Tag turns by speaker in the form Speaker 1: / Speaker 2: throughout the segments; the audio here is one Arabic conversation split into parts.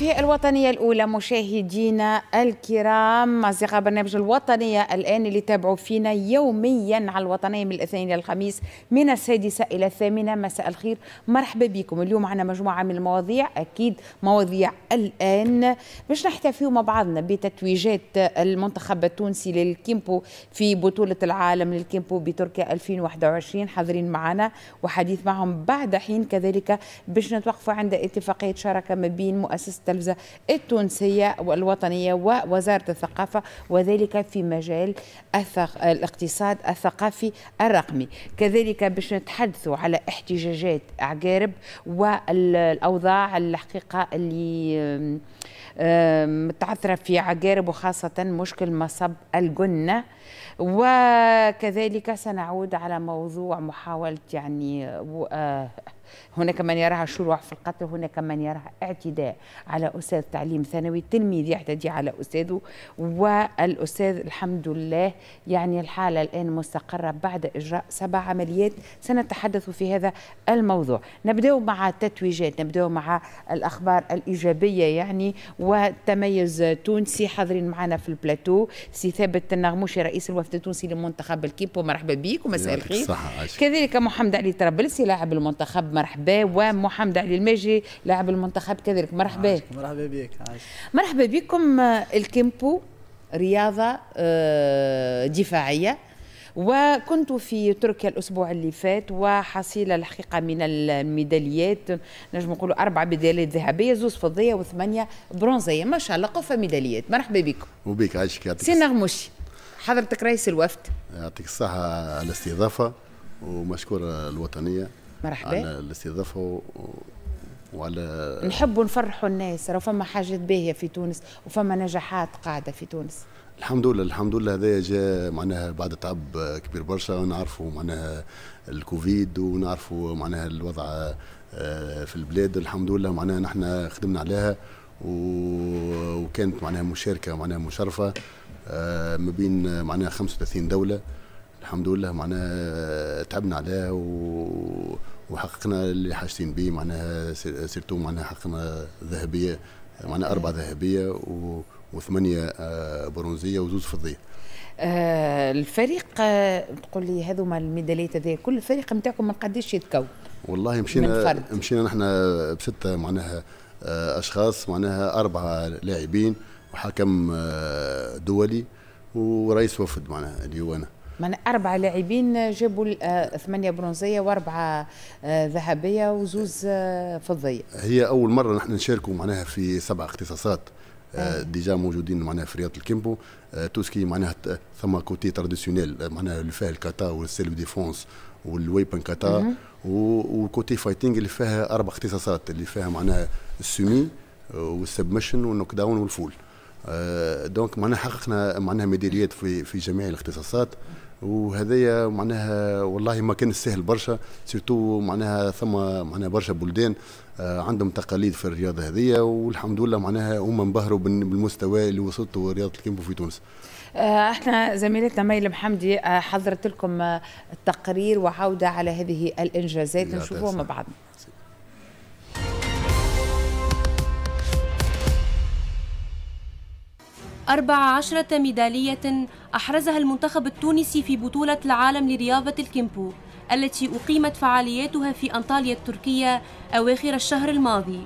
Speaker 1: في الوطنية الأولى مشاهدينا الكرام أصدقاء برنامج الوطنية الآن اللي تابعوا فينا يوميا على الوطنية من الاثنين إلى الخميس من السادسة إلى الثامنة. مساء الخير مرحبا بكم. اليوم معنا مجموعة من المواضيع أكيد مواضيع الآن. باش نحتفيوا مع بعضنا بتتويجات المنتخب التونسي للكيمبو في بطولة العالم للكيمبو بتركيا 2021 حاضرين معنا وحديث معهم بعد حين. كذلك باش نتوقفوا عند اتفاقية شراكة ما بين مؤسسة التلفزة التونسية والوطنية ووزارة الثقافة وذلك في مجال الاقتصاد الثقافي الرقمي. كذلك باش نتحدثوا على احتجاجات عقارب والأوضاع الحقيقة اللي متعثرة في عقارب وخاصة مشكل مصب الجنة. وكذلك سنعود على موضوع محاولة يعني هناك من يراها شروع في القتل هناك من يراها اعتداء على أستاذ تعليم ثانوي تلميذ يعتدي على أستاذه. والأستاذ الحمد لله يعني الحالة الآن مستقرة بعد إجراء سبع عمليات. سنتحدث في هذا الموضوع. نبدأ مع التتويجات نبدأ مع الأخبار الإيجابية يعني. وتميز تونسي حاضرين معنا في البلاتو. سي ثابت النغموشي رئيس الوفد التونسي لمنتخب الكيمبو مرحبا بك ومساء الخير. كذلك محمد علي طرابلسي لاعب المنتخب مرحبا ومحمد علي الماجري لاعب المنتخب كذلك. مرحبا.
Speaker 2: مرحبا بك
Speaker 1: مرحبا بكم الكيمبو رياضة آه، دفاعية. وكنت في تركيا الأسبوع اللي فات وحصيلة الحقيقة من الميداليات نجم نقولوا أربع ميداليات ذهبية زوز فضية وثمانية برونزية. ما شاء الله قفة ميداليات. مرحبا بكم.
Speaker 3: وبيك عايشك يعطيك
Speaker 1: سي نغموشي حضرتك رئيس الوفد.
Speaker 3: يعطيك الصحة على الاستضافة ومشكور الوطنية.
Speaker 1: مرحبا
Speaker 3: على الاستضافة. وعلى
Speaker 1: نحبوا نفرحوا الناس راه فما حاجات باهية في تونس وفما نجاحات قاعدة في تونس.
Speaker 3: الحمد لله الحمد لله هذا جاء معناها بعد تعب كبير برشا ونعرفوا معناها الكوفيد ونعرفوا معناها الوضع آه، في البلاد. الحمد لله معناها نحن خدمنا عليها وكانت معناها مشاركة معناها مشرفة آه، ما بين معناها 35 دولة. الحمد لله معناها تعبنا عليها و... وحققنا اللي حاجتين به معناها سيرتو معناها حققنا ذهبية معناها أربعة ذهبية و... وثمانية آه، برونزية وزوز فضية.
Speaker 1: آه الفريق آه تقول لي هذوما الميداليات هذه كل الفريق نتاعكم من قداش يتكون؟
Speaker 3: والله مشينا مشينا نحن بستة معناها آه أشخاص معناها أربعة لاعبين وحكم دولي ورئيس وفد معناها اللي هو أنا.
Speaker 1: من أربعة لاعبين جابوا آه، ثمانية برونزية وأربعة آه، ذهبية وزوز آه، فضية.
Speaker 3: هي أول مرة نحن نشاركوا معناها في سبع اختصاصات déjà موجودين معناها في رياضه الكيمبو tout ce qui معناها ثم côté traditionnel معناها اللي فيها الكاتا وال self-défense وال weapon كاتا و côté fighting اللي فيها أربع اختصاصات اللي فيها معناها السومي والسبمشن والنوك داون والفول. دونك معناها حققنا معناها ميداليات في في جميع الاختصاصات. وهذايا معناها والله ما كان سهل برشا surtout معناها ثم معناها برشا بلدان آه، عندهم تقاليد في الرياضة هذيا والحمد لله معناها هم انبهروا بالمستوى اللي وصلته رياضة الكيمبو في تونس.
Speaker 1: آه، إحنا زميلتنا ميل محمدي آه، حضرت لكم التقرير وعودة على هذه الإنجازات نشوفوها مع بعضنا.
Speaker 4: أربع عشرة ميدالية أحرزها المنتخب التونسي في بطولة العالم لرياضة الكيمبو التي أقيمت فعالياتها في أنطاليا التركية أواخر الشهر الماضي.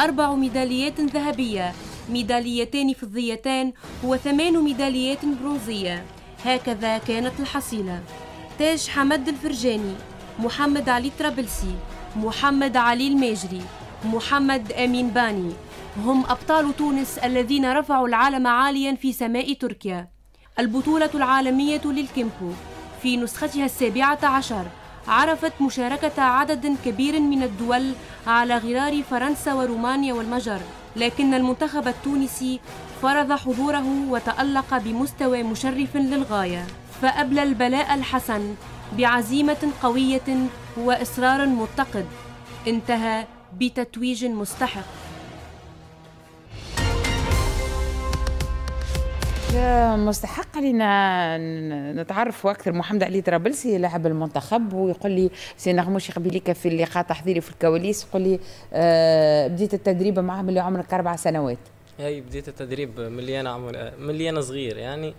Speaker 4: أربع ميداليات ذهبية ميداليتان فضيتان وثمان ميداليات برونزية. هكذا كانت الحصيلة. تاج حمد الفرجاني محمد علي طرابلسي محمد علي الماجري محمد أمين باني. هم أبطال تونس الذين رفعوا العلم عاليا في سماء تركيا. البطولة العالمية للكيمبو. في نسختها السابعة عشر عرفت مشاركة عدد كبير من الدول على غرار فرنسا ورومانيا والمجر. لكن المنتخب التونسي فرض حضوره وتألق بمستوى مشرف للغاية. فأبلى البلاء الحسن بعزيمة قوية وإصرار متقد. انتهى بتتويج مستحق.
Speaker 1: مستحق لنا نتعرف أكثر. محمد علي طرابلسي لاعب المنتخب ويقول لي سي نغموش قبيليك في اللقاء تحضيري في الكواليس. يقول لي آه بديت التدريب معاه من عمرك أربع سنوات.
Speaker 2: هاي بديت التدريب من أنا عمر من أنا صغير يعني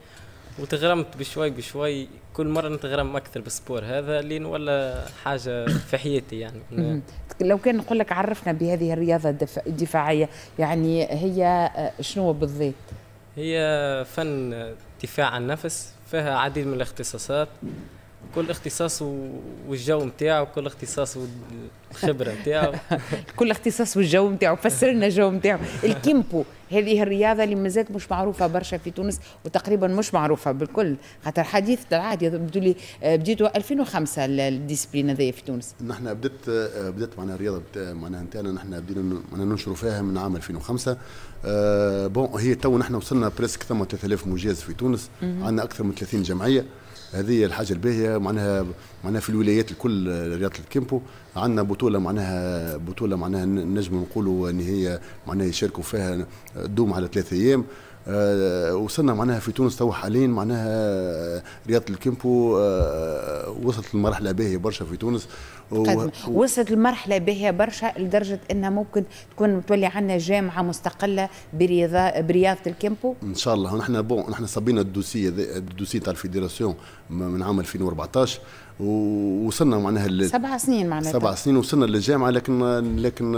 Speaker 2: وتغرمت بشوي بشوي. كل مرة نتغرم أكثر بال sport. هذا لين ولا حاجة في حياتي يعني.
Speaker 1: لو كان نقول لك عرفنا بهذه الرياضة الدفاعية يعني هي آه، شنو بالضبط؟
Speaker 2: هي فن دفاع عن النفس فيها عديد من الاختصاصات. كل اختصاص والجو نتاعو كل اختصاص والخبرة نتاعو
Speaker 1: كل اختصاص والجو نتاعو فسر لنا الجو نتاعو الكيمبو هذه الرياضة اللي مازالت مش معروفة برشا في تونس وتقريبا مش معروفة بالكل. خاطر حديث العهد بدوا لي بديتوا 2005 ال discipline هذايا في تونس.
Speaker 3: نحن بدت بدات معنا الرياضة معناها نتاعنا نحن بدينا ننشروا فيها من عام 2005 أه bon هي تو نحن وصلنا presque 8000 مجاز في تونس. عندنا أكثر من 30 جمعية. هذه الحاجة الباهية معناها معناها في الولايات الكل رياضة الكيمبو. عندنا بطولة معناها بطولة معناها نجم نقولوا إن هي معناها يشاركوا فيها دوم على ثلاثة أيام. وصلنا معناها في تونس تو حاليا معناها رياضة الكيمبو أه وصلت لمرحلة باهيه برشا في تونس.
Speaker 1: و... وصلت لمرحلة باهيه برشا لدرجة إنها ممكن تكون تولي عندنا جامعة مستقلة برياضه برياضة الكيمبو؟
Speaker 3: إن شاء الله. نحن bon نحن صبينا ال dossier ال dossier تاع ال fédération من عام 2014 ووصلنا معناها
Speaker 1: سبع سنين معناتها.
Speaker 3: سبع سنين وصلنا للجامعة لكن لكن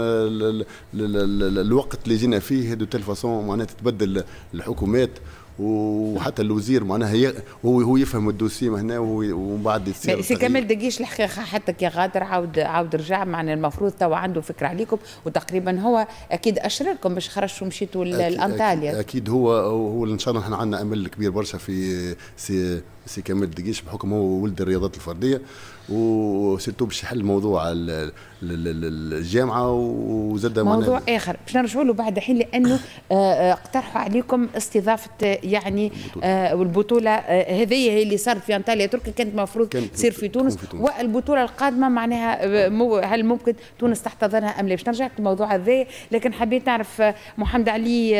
Speaker 3: الوقت اللي جينا فيه de telle façon معناها تتبدل الحكومات وحتى الوزير معناها هو هو يفهم ال dossier هنا ومن بعد
Speaker 1: يصير سي كمال دقيش الحقيقة حتى كي غادر عاود عاود رجع معنا المفروض توا عنده فكرة عليكم وتقريبا هو أكيد بشركم باش خرجتوا مشيتوا لأنطاليا.
Speaker 3: أكيد هو هو ان شاء الله إحنا عندنا أمل كبير برشا في سي سي كمال دقيش بحكم هو ولد الرياضات الفردية و surtout باش يحل موضوع الجامعة وزاد
Speaker 1: موضوع آخر. باش نرجعوا له بعد حين لأنه آه، آه، اقترحوا عليكم استضافة يعني آه، والبطولة هذه هي اللي صارت في أنطاليا. تركيا كانت المفروض تصير في تونس, والبطولة القادمة معناها هل ممكن تونس تحتضنها أم لا؟ باش نرجع للموضوع هذا. لكن حبيت نعرف محمد علي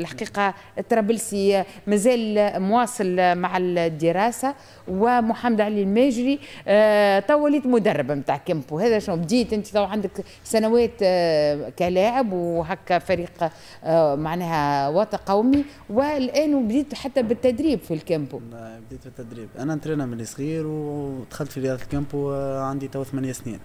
Speaker 1: الحقيقة الطرابلسي مازال مواصل مع الدراسة. ومحمد علي الماجري آه تو وليت مدرب نتاع كيمبو. هذا شنو بديت انت تو عندك سنوات آه كلاعب وهكا فريق آه معناها وطن قومي. والآن بديت حتى بالتدريب في الكيمبو
Speaker 5: بديت بالتدريب أنا انترينا من صغير ودخلت في رياضة الكيمبو آه، عندي تو ثمانية سنين.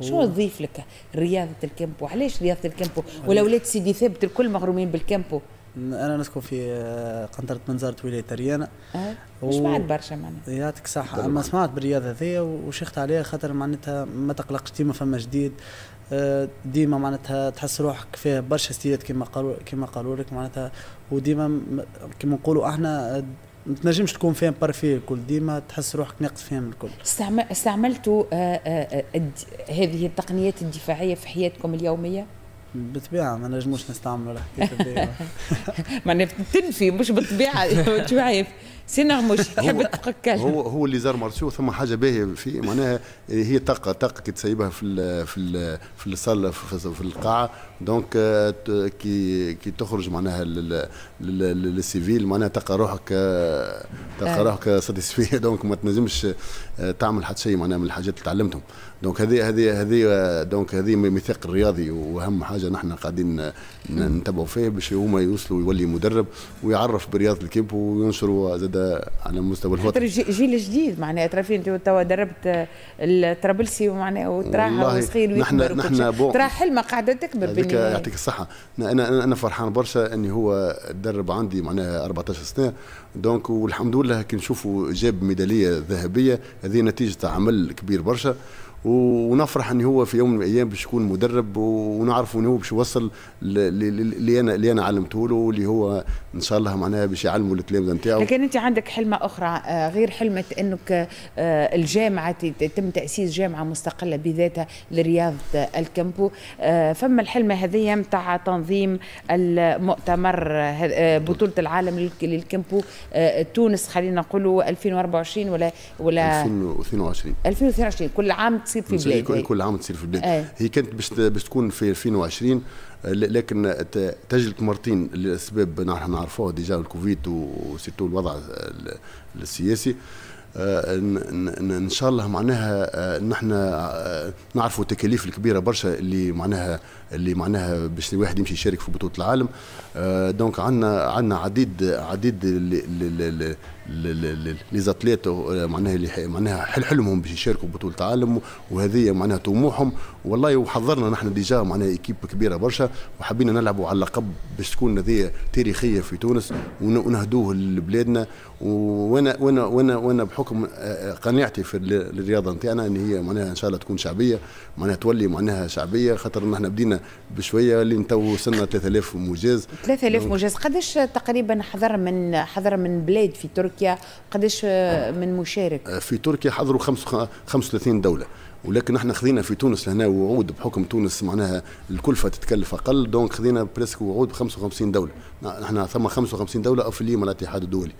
Speaker 1: شو تضيف لك رياضة الكيمبو علاش رياضة الكيمبو ولاد سيدي ثابت الكل مغرومين بالكيمبو
Speaker 5: أنا نسكن في آه، قنطرة بنزرت ولاية أريانة
Speaker 1: أه؟ مش و... بعد برشا معناتها
Speaker 5: يعطيك الصحه أما سمعت بالرياضه هذيا وشيخت عليها خاطر معناتها ما تقلقش ديما فما جديد. آه، ديما معناتها تحس روحك فيها برشا astuces كما قالوا كما قالوا لك معناتها. وديما كما نقولوا إحنا ما تنجمش تكون فاهم parfait الكل. ديما تحس روحك ناقص فاهم الكل.
Speaker 1: استعملتوا هذه التقنيات الدفاعية في حياتكم اليومية؟
Speaker 5: بالطبيعه ما نجموش نستعملوا الحكاية
Speaker 1: معناها تنفي مش بالطبيعه شو عارف سي نغمش تحب
Speaker 3: تقكل هو هو اللي زار مارسيو ثم حاجة باهية في معناها هي طاقة طاقة كي تسيبها في ال في ال في الصالة في القاعة. دونك كي كي تخرج معناها للسيفيل معناها تلقى روحك تلقى آه. روحك satisfait donc ما تنجمش تعمل حتى شيء معناها من الحاجات اللي تعلمتهم. donc هذه هذه هذه donc هذه ميثاق الرياضي وأهم حاجة نحن قاعدين نتبعوا فيه باش هما يوصلوا يولي مدرب ويعرف برياضة الكيمبو وينشروا زاد على مستوى
Speaker 1: الوطن. جيل جديد معناها ترى فين توا دربت الطرابلسي معناها وتراها صغير
Speaker 3: نحن نحن
Speaker 1: ترى حلمة قاعدة تكبر
Speaker 3: يعطيك الصحة. أنا أنا فرحان برشا إني هو درب عندي معناها 14 سنة. donc والحمد لله كي نشوفوا جاب ميدالية ذهبية هذه نتيجة عمل كبير برشا. ونفرح إن هو في يوم من الأيام باش يكون مدرب ونعرف إن هو باش يوصل اللي أنا اللي أنا علمته له اللي هو إن شاء الله معناها باش يعلموا التلامذه نتاعو.
Speaker 1: لكن أنت عندك حلمة أخرى آه، غير حلمة إنك آه، الجامعة يتم تأسيس جامعة مستقلة بذاتها لرياضه الكمبو آه، فما الحلمة هذه نتاع تنظيم المؤتمر بطولة العالم للكمبو تونس خلينا نقولوا 2024 ولا ولا
Speaker 3: 2022
Speaker 1: 2022 كل عام تصير في بلاد
Speaker 3: كل,
Speaker 1: هي.
Speaker 3: كل عام تصير في البلاد
Speaker 1: أي.
Speaker 3: هي كانت باش باش تكون في 2020 آه، لكن تجلت مرتين لاسباب نحن نعرفوها déjà الكوفيد و surtout الوضع ال- السياسي آه، إن شاء الله معناها آه، نحن آه، نعرفوا التكاليف الكبيرة برشا اللي معناها اللي معناها باش الواحد يمشي يشارك في بطولة العالم. آه، donc عندنا عندنا عديد عديد les athlètes معناها اللي معناها حل حلمهم باش يشاركوا بطولة العالم وهذه معناها طموحهم. والله وحضرنا نحن déjà معناها équipe كبيرة برشا وحبينا نلعبوا على اللقب باش تكون هذه تاريخية في تونس ون- ونهدوه لبلادنا. وأنا وأنا وأنا وأنا بحكم آه، قناعتي في ال- الرياضة نتاعنا إن هي معناها إن شاء الله تكون شعبية معناها تولي معناها شعبية خاطر نحن بدينا بشوية اللي تو وصلنا 3000 مجاز
Speaker 1: 3000 مجاز قداش تقريبا حضر من حضر من بلاد في تركيا؟ قداش من مشارك؟
Speaker 3: في تركيا حضروا خمس- 35 دولة. ولكن إحنا خذينا في تونس هنا وعود بحكم تونس معناها الكلفه تتكلف أقل. donc خذينا presque وعود ب 55 دولة. إحنا ثم 55 دولة affiliés مع الاتحاد الدولي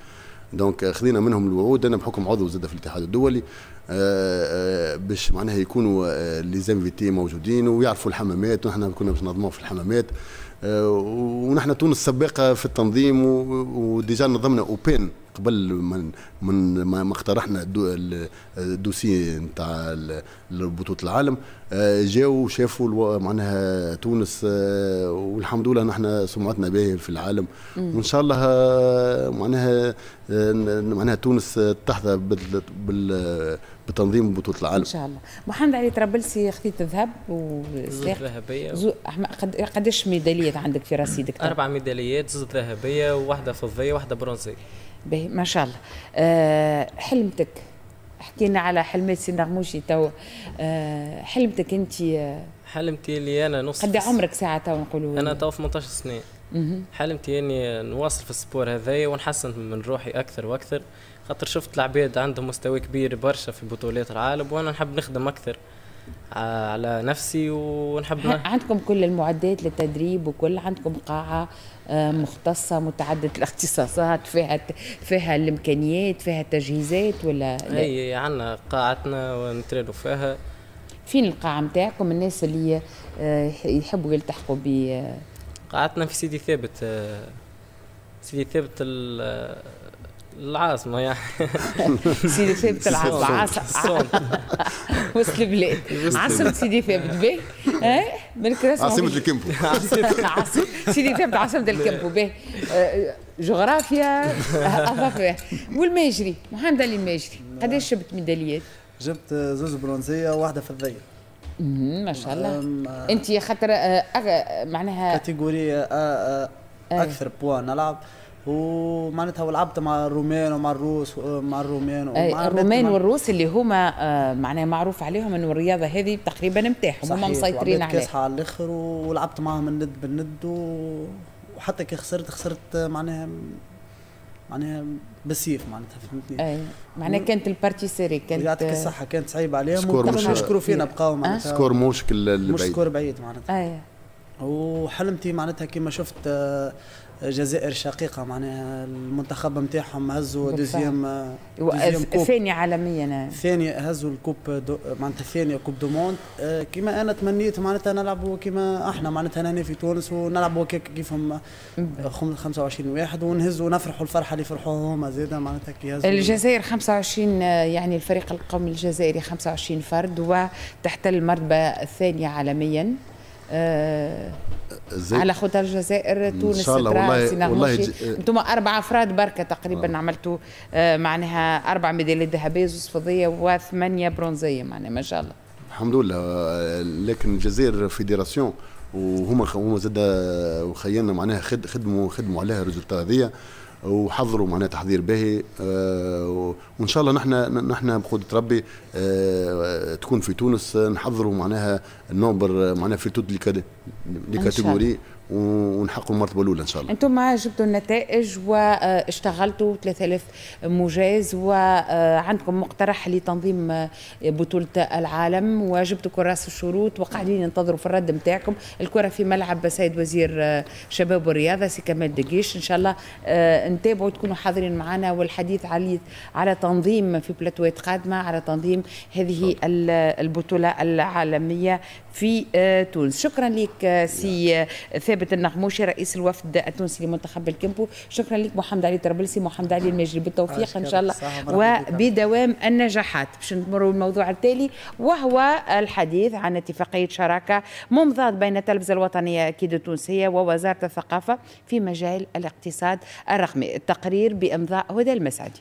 Speaker 3: donc خذينا منهم الوعود. أنا بحكم عضو زاد في الاتحاد الدولي آه، آه، باش معناها يكونوا آه، les invités موجودين ويعرفوا الحمامات ونحن كنا باش ننظموا في الحمامات. آه، ونحن تونس سباقه في التنظيم و déjà نظمنا open قبل من من ما ما اقترحنا الدو- ال- ال dossier نتاع بطوله العالم آه، جاوا وشافوا الو- معناها تونس آه، والحمد لله نحن سمعتنا باهيه في العالم. وإن شاء الله آه، معناها معناها تونس تحظى بال- بال- بتنظيم بطولة
Speaker 1: إن
Speaker 3: العالم
Speaker 1: شاء الله. محمد علي طرابلسي خذيت الذهب وسلاح
Speaker 2: ذهبية.
Speaker 1: زو... قداش ميداليات عندك في رصيدك؟
Speaker 2: أربع ميداليات زوج ذهبية وواحده فضية وواحده برونزية.
Speaker 1: باهي ما شاء الله. أه حلمتك حكينا على حلمات سي نغموشي تو أه حلمتك انت آه،
Speaker 2: حلمتي اللي أنا نص
Speaker 1: قد عمرك ساعة تو نقولوا؟
Speaker 2: أنا تو 18 سنه. حلمتي إني نواصل في السبور هذايا ونحسن من روحي أكثر وأكثر. خاطر شفت العباد عندهم مستوى كبير برشا في بطولات العالم وأنا نحب نخدم أكثر. على نفسي ونحب
Speaker 1: عندكم كل المعدات للتدريب وكل عندكم قاعة آه، مختصة متعددة الاختصاصات فيها فيها الإمكانيات فيها التجهيزات ولا لا؟
Speaker 2: هي عندنا قاعتنا ونترينوا فيها.
Speaker 1: فين القاعة متاعكم؟ الناس اللي آه، يحبوا يلتحقوا ب آه،
Speaker 2: قاعتنا في سيدي ثابت آه، سيدي ثابت ال- العاصمة يعني
Speaker 1: سيدي ثابت العاصمة. عاصمة
Speaker 2: الصوم.
Speaker 1: وسط البلاد. عاصمة سيدي ثابت باهي رسمه
Speaker 3: عاصمة
Speaker 1: مش-
Speaker 3: الكمبو
Speaker 1: عاصمة سيدي ثابت عاصمة الكمبو باهي آه، جغرافيا أضافة والماجري محمد علي الماجري قداش جبت ميداليات؟
Speaker 5: جبت زوز برونزية وواحدة فضيه
Speaker 1: ما شاء الله.
Speaker 5: أم،
Speaker 1: أنت خاطر آه، معناها
Speaker 5: catégorie آه، آه، أكثر بوا نلعب. ومعناتها ولعبت مع الرومان ومع الروس ومع الرومان
Speaker 1: أي
Speaker 5: ومع
Speaker 1: الرومان
Speaker 5: مع-
Speaker 1: والروس اللي هما آه، معناها معروف عليهم إنه الرياضة هذه تقريبا نتاعهم هما مسيطرين عليها
Speaker 5: كاسحة على الآخر ولعبت معاهم الند بالند و... وحتى كي خسرت خسرت معناها معناها بالسيف معناتها فهمتني؟
Speaker 1: أي معناها كانت ال partie serrée كانت
Speaker 5: يعطيك
Speaker 1: آه،
Speaker 5: الصحة كانت صعيبة عليهم score
Speaker 3: مش-
Speaker 5: يشكروا فينا بقاو معناتها
Speaker 3: score مشكل
Speaker 5: مش score بعيد معناتها.
Speaker 1: أي.
Speaker 5: وحلمتي معناتها كيما شفت آه، جزائر شقيقة معناها المنتخب نتاعهم هزوا. deuxième آه،
Speaker 1: ثاني عالميا
Speaker 5: ثاني هزوا ال coupe معناتها ثانية coupe du monde. آه، كيما أنا تمنيت معناتها نلعبوا كيما أحنا معناتها هنا في تونس ونلعبوا كيفهم آه، خم- 25 واحد ونهزوا ونفرحوا الفرحة اللي فرحوها هما زاده معناتها كي هزوا.
Speaker 1: الجزائر 25 آه، يعني الفريق القومي الجزائري 25 فرد وتحتل المرتبه الثانية عالميا. آه
Speaker 3: زي-
Speaker 1: على خطى الجزائر تونس
Speaker 3: شاء الله، والله- والله ج-
Speaker 1: أنتم أربع أفراد بركة تقريبا عملتوا آه معناها أربع ميداليات ذهبية زوز فضية وثمانية برونزية معناها ما شاء الله.
Speaker 3: الحمد لله. آه، لكن الجزائر fédération وهما هما زاد وخيلنا معناها خد خدموا خدموا عليها ال résultat هذيا وحضروا معناها تحضير باهي آه، وإن شاء الله نحن نحن بقدره ربي آه، تكون في تونس نحضروا معناها ال nombre معناها في toutes les catégories ونحققوا المرتبة الأولى إن شاء الله.
Speaker 1: أنتم جبتوا النتائج واشتغلتوا 3000 مجاز وعندكم مقترح لتنظيم بطولة العالم وجبتوا كراس الشروط وقاعدين ننتظروا في الرد نتاعكم الكرة في ملعب سيد وزير شباب والرياضة سي كمال دقيش. إن شاء الله نتابعوا تكونوا حاضرين معنا والحديث على على تنظيم في بلاتوات قادمة على تنظيم هذه البطولة العالمية في تونس. شكرا لك سي ثابت النغموشي رئيس الوفد التونسي لمنتخب الكيمبو. شكرا لك محمد علي طرابلسي. محمد علي المجري بالتوفيق إن شاء الله. وبدوام النجاحات. باش نمروا الموضوع التالي وهو الحديث عن اتفاقية شراكة ممضاة بين التلفزه الوطنية أكيد التونسية ووزارة الثقافة في مجال الاقتصاد الرقمي. التقرير بإمضاء هدى المسعدي.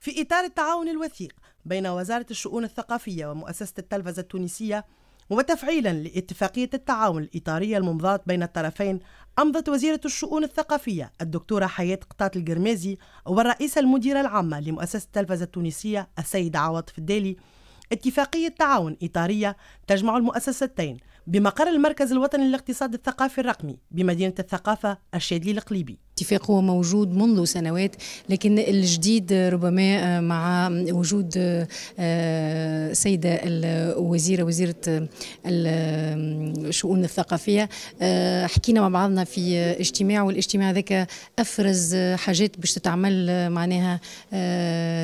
Speaker 6: في إطار التعاون الوثيق بين وزارة الشؤون الثقافية ومؤسسة التلفزة التونسية وتفعيلا لاتفاقية التعاون الإطارية الممضاة بين الطرفين أمضت وزيرة الشؤون الثقافية الدكتورة حياة قطاط القرمازي والرئيسة المديرة العامة لمؤسسة التلفزة التونسية السيدة عواطف الدالي اتفاقية تعاون إطارية تجمع المؤسستين بمقر المركز الوطني للاقتصاد الثقافي الرقمي بمدينة الثقافة الشادلي القليبي.
Speaker 7: اتفاق هو موجود منذ سنوات لكن الجديد ربما مع وجود سيدة الوزيرة وزيرة الشؤون الثقافية. حكينا مع بعضنا في اجتماع والاجتماع ذاك أفرز حاجات باش تتعمل معناها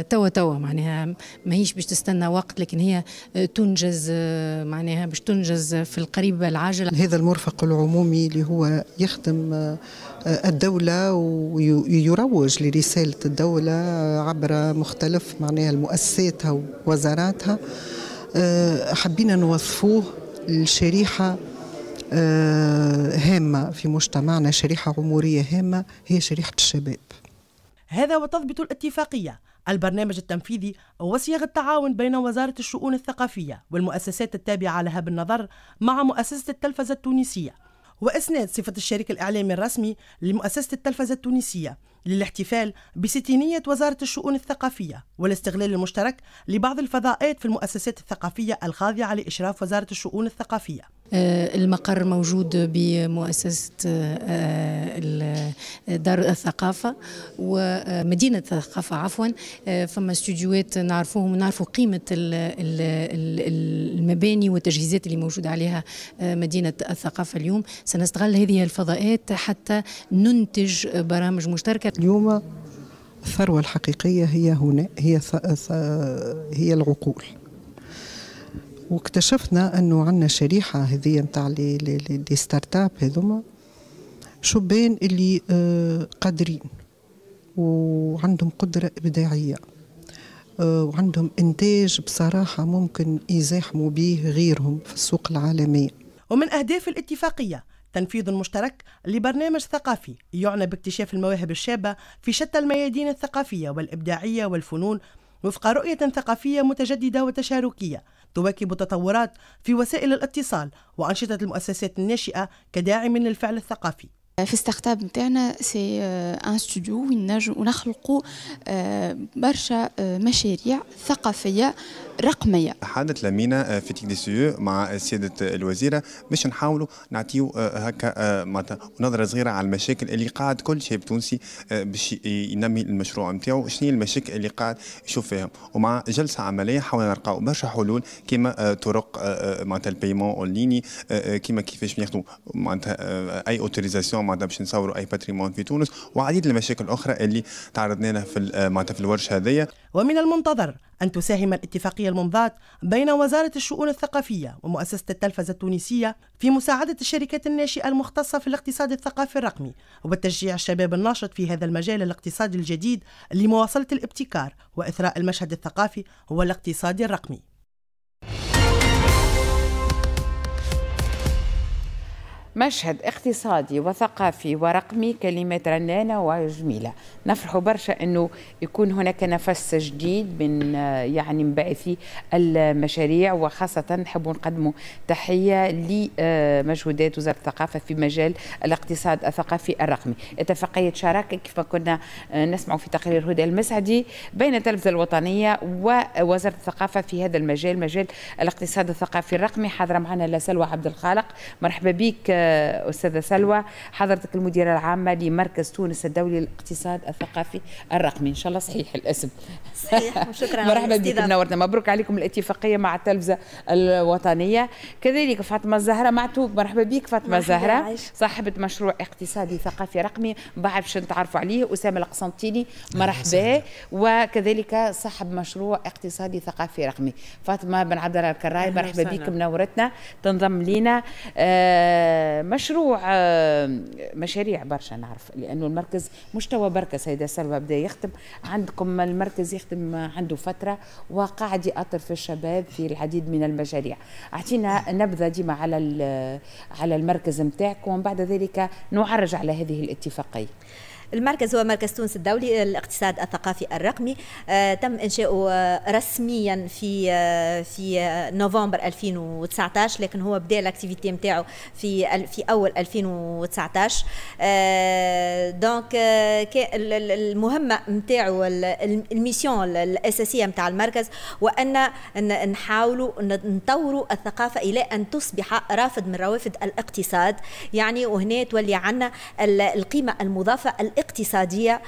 Speaker 7: توا توا معناها ماهيش باش تستنى وقت لكن هي تنجز معناها باش تنجز في القريب العاجل.
Speaker 8: هذا المرفق العمومي اللي هو يخدم الدولة ويروج لرسالة الدولة عبر مختلف معناها المؤسساتها ووزاراتها. حبينا نوظفوه لشريحة هامة في مجتمعنا شريحة عمرية هامة هي شريحة الشباب.
Speaker 6: هذا وتضبط الاتفاقية. البرنامج التنفيذي وصيغ التعاون بين وزارة الشؤون الثقافية والمؤسسات التابعة لها بالنظر مع مؤسسة التلفزة التونسية. وإسناد صفة الشريك الإعلامي الرسمي لمؤسسة التلفزة التونسية. للاحتفال بستينية وزارة الشؤون الثقافية والاستغلال المشترك لبعض الفضاءات في المؤسسات الثقافية الخاضعة لإشراف وزارة الشؤون الثقافية.
Speaker 7: المقر موجود بمؤسسة دار الثقافة ومدينة الثقافة عفوا. فما استوديوهات نعرفوهم ونعرفوا قيمة المباني والتجهيزات اللي موجودة عليها مدينة الثقافة اليوم. سنستغل هذه الفضاءات حتى ننتج برامج مشتركة
Speaker 8: اليوم الثروة الحقيقية هي هنا هي هي العقول. واكتشفنا أنه عندنا شريحة هذه نتاع les start-up هذوما شبان اللي قادرين وعندهم قدرة إبداعية وعندهم إنتاج بصراحة ممكن يزاحموا به غيرهم في السوق العالميه
Speaker 6: ومن أهداف الاتفاقية تنفيذ مشترك لبرنامج ثقافي يعنى باكتشاف المواهب الشابة في شتى الميادين الثقافية والإبداعية والفنون وفق رؤية ثقافية متجددة وتشاركية تواكب تطورات في وسائل الاتصال وأنشطة المؤسسات الناشئة كداعم للفعل الثقافي.
Speaker 9: في start نتاعنا c'est un studio وين ونخلقوا برشا مشاريع ثقافية رقمية.
Speaker 10: حدث لمينا في تيك دي سيو مع سياده الوزيرة. باش نحاولوا نعطيو هكا معناتها نظرة صغيرة على المشاكل اللي قاعد كل شاب تونسي باش ينمي المشروع نتاعو. شنو هي المشاكل اللي قاعد يشوف فيهم؟ ومع جلسة عملية حاولنا نلقاو برشا حلول كيما طرق معناتها ال paiement en ligne كيما كيفاش ناخذوا معناتها أي autorisation معناتها باش نصوروا أي patrimoine في تونس وعديد المشاكل الأخرى اللي تعرضنا لها في معناتها في الورش هذيا
Speaker 6: ومن المنتظر أن تساهم الاتفاقية الممضاة بين وزارة الشؤون الثقافية ومؤسسة التلفزة التونسية في مساعدة الشركات الناشئة المختصة في الاقتصاد الثقافي الرقمي وتشجيع الشباب الناشط في هذا المجال الاقتصادي الجديد لمواصلة الابتكار وإثراء المشهد الثقافي والاقتصادي الرقمي.
Speaker 1: مشهد اقتصادي وثقافي ورقمي كلمات رنانة وجميلة. نفرح برشا أنه يكون هناك نفس جديد من يعني مبعثي المشاريع وخاصة نحب نقدموا تحية لمجهودات وزارة الثقافة في مجال الاقتصاد الثقافي الرقمي. اتفاقية شراكة كيف كنا نسمع في تقرير هدى المسعدي بين التلفزة الوطنية ووزارة الثقافة في هذا المجال مجال الاقتصاد الثقافي الرقمي. حاضرة معنا لسلوى عبد الخالق. مرحبا بك أستاذة سلوى حضرتك المديرة العامة لمركز تونس الدولي للاقتصاد الثقافي الرقمي. إن شاء الله صحيح الاسم.
Speaker 11: صحيح. وشكرا
Speaker 1: مرحبا بك منورتنا مبروك عليكم الاتفاقية مع التلفزة الوطنية. كذلك فاطمة الزهراء معتوق. مرحبا بك فاطمة الزهراء صاحبة مشروع اقتصادي ثقافي رقمي. بعد باش نتعرفوا عليه. أسامة القسنطيني مرحبا. وكذلك صاحب مشروع اقتصادي ثقافي رقمي. فاطمة بن عبد الله الكراي مرحبا بك منورتنا. تنضم لنا آه مشروع آه مشاريع برشا نعرف لأنه المركز مستوى بركة سيدة سلوى بدأ يخدم عندكم المركز يخدم عنده فترة وقاعد يأطر في الشباب في العديد من المشاريع. أعطينا نبذة ديما على على المركز نتاعكم ومن بعد ذلك نعرج على هذه الاتفاقية.
Speaker 11: المركز هو مركز تونس الدولي للاقتصاد الثقافي الرقمي. آه تم انشاؤه آه رسميا في آه في نوفمبر 2019 لكن هو بدأ ال activité نتاعو في في أول 2019 donc المهمه نتاعو الميسيون الأساسية نتاع المركز وان نحاولوا نطوروا الثقافة إلى أن تصبح رافد من روافد الاقتصاد. يعني وهنا تولي عندنا القيمة المضافة الاقتصادية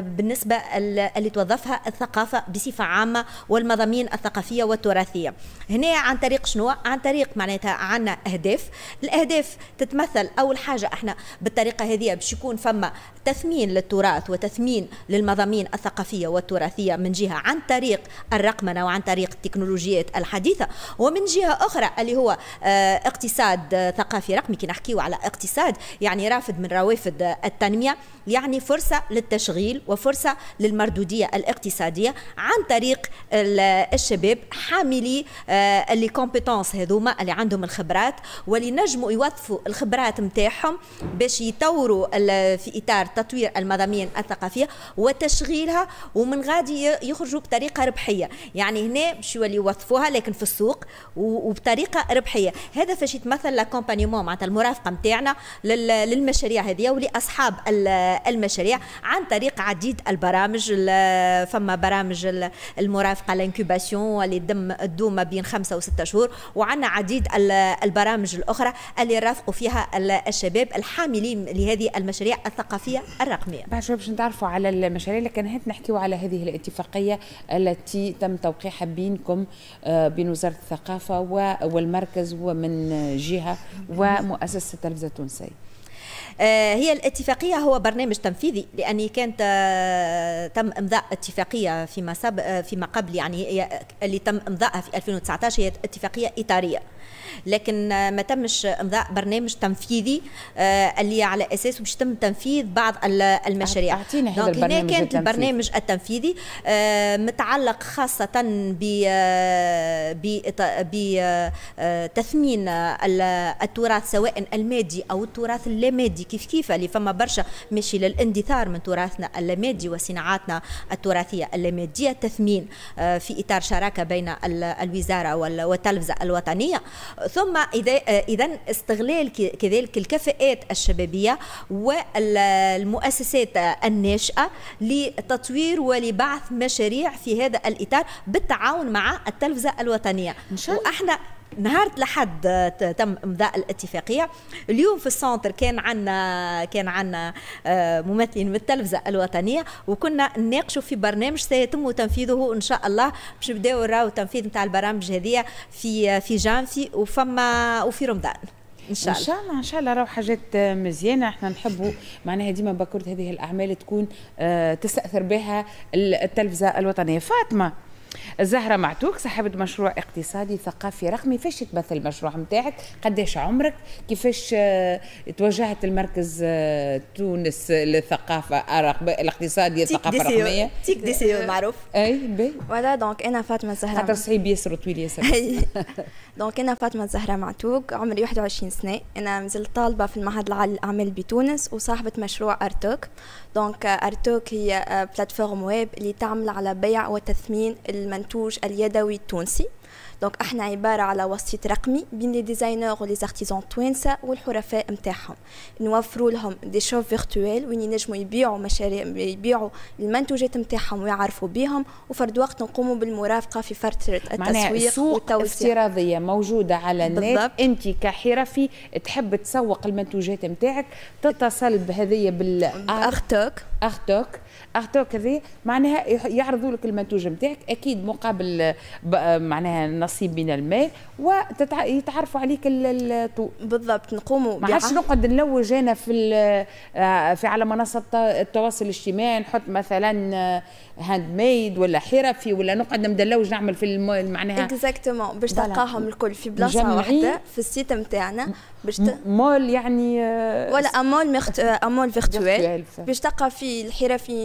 Speaker 11: بالنسبة اللي توظفها الثقافة بصفة عامة والمضامين الثقافية والتراثية. هنا عن طريق شنو؟ عن طريق معناتها عنا أهداف. الأهداف تتمثل أول حاجة إحنا بالطريقة هذه باش يكون فما تثمين للتراث وتثمين للمضامين الثقافية والتراثية من جهة عن طريق الرقمنة وعن طريق التكنولوجيات الحديثة. ومن جهة أخرى اللي هو اقتصاد ثقافي رقمي كي نحكيو على اقتصاد يعني رافد من روافد التنمية يعني فرصة للتشغيل وفرصة للمردودية الاقتصادية عن طريق الشباب حاملي اللي كومبيتونس هذوما اللي عندهم الخبرات واللي نجموا يوظفوا الخبرات نتاعهم باش يطوروا في إطار تطوير المضامين الثقافية وتشغيلها ومن غادي يخرجوا بطريقة ربحية. يعني هنا باش يوظفوها لكن في السوق وبطريقة ربحية. هذا فاش يتمثل l'accompagnement معناتها المرافقة نتاعنا للمشاريع هذه ولأصحاب المشاريع عن طريق عديد البرامج فما برامج المرافقة ال incubation اللي تدم تدوم ما بين خمسة وستة شهور وعندنا عديد البرامج الأخرى اللي يرافقوا فيها الشباب الحاملين لهذه المشاريع الثقافية الرقمية.
Speaker 1: بعد شوي باش نتعرفوا على المشاريع لكن هات نحكيوا على هذه الاتفاقية التي تم توقيعها بينكم بين وزارة الثقافة والمركز ومن جهة ومؤسسة التلفزة التونسية.
Speaker 11: هي الاتفاقية هو برنامج تنفيذي لأني كانت تم إمضاء اتفاقية فيما سب فيما قبل يعني اللي تم إمضائها في 2019 هي اتفاقية إطارية. لكن ما تمش إمضاء برنامج تنفيذي اللي على أساسه باش يتم تنفيذ بعض المشاريع.
Speaker 1: اعطينا هذا
Speaker 11: البرنامج كانت البرنامج التنفيذي متعلق خاصة ب بتثمين التراث سواء المادي أو التراث اللامادي. كيف كيف؟ اللي فما برشا ماشي للإندثار من تراثنا اللامادي وصناعاتنا التراثية اللامادية. تثمين في إطار شراكة بين الوزارة والتلفزة الوطنية. ثم اذا اذا استغلال كذلك الكفاءات الشبابية والمؤسسات الناشئة لتطوير ولبعث مشاريع في هذا الإطار بالتعاون مع التلفزة الوطنية
Speaker 1: إن شاء الله.
Speaker 11: وإحنا نهار لحد تم إمضاء الاتفاقية. اليوم في السنتر كان عندنا كان عندنا ممثلين من التلفزة الوطنية وكنا نناقشوا في برنامج سيتم تنفيذه إن شاء الله. باش نبداو نراو التنفيذ نتاع البرامج هذه في في جانفي وفما وفي رمضان. إن شاء الله.
Speaker 1: ان شاء الله إن شاء الله راهو حاجات مزيانة. إحنا نحبوا معناها ديما بكرة هذه الأعمال تكون تستأثر بها التلفزة الوطنية. فاطمة الزهرة معتوك صاحبة مشروع اقتصادي ثقافي رقمي. فاش يتمثل المشروع نتاعك قداش عمرك؟ كيفاش توجهت المركز تونس للثقافة الاقتصادية الثقافة الرقمية
Speaker 11: TICDCE معروف.
Speaker 1: Eh bien.
Speaker 12: Voilà donc أنا فاطمه الزهراء
Speaker 1: خاطر صعيب ياسر وطويل ياسر
Speaker 12: donc أنا فاطمة زهره معتوق عمري 21 سنة. أنا مازلت طالبة في المعهد العالي للاعمال بتونس وصاحبة مشروع أرتوك. donc أرتوك هي plateforme web اللي تعمل على بيع وتثمين المنتوج اليدوي التونسي. donc إحنا عباره على وسيط رقمي بين les designers و les artisans توانسه والحرفاء نتاعهم نوفروا لهم des shops virtuels وين ينجموا يبيعوا مشاريع يبيعوا المنتوجات نتاعهم ويعرفوا بهم وفرد وقت نقوموا بالمرافقه في فتره التسويق
Speaker 1: والتوزيع افتراضية موجودة على النت. انت كحرفي تحب تسوق المنتوجات نتاعك تتصل بهذه
Speaker 12: بأرتوك
Speaker 1: أرتوك أرتوك هذه معناها يعرضوا لك المنتوج نتاعك أكيد مقابل معناها نصيب من المال ويتعرفوا عليك
Speaker 12: بالضبط نقوموا
Speaker 1: ما عادش نقعد نلوج أنا في آه، في على منصة التواصل الاجتماعي نحط مثلا handmade ولا حرفي ولا نقعد نلوج نعمل في معناها
Speaker 12: exactement باش تلقاهم الكل في بلاصة واحدة في ال site نتاعنا
Speaker 1: باش ت... مول يعني
Speaker 12: آه، ولا un mall مخت... un mall virtuel باش تلقى فيه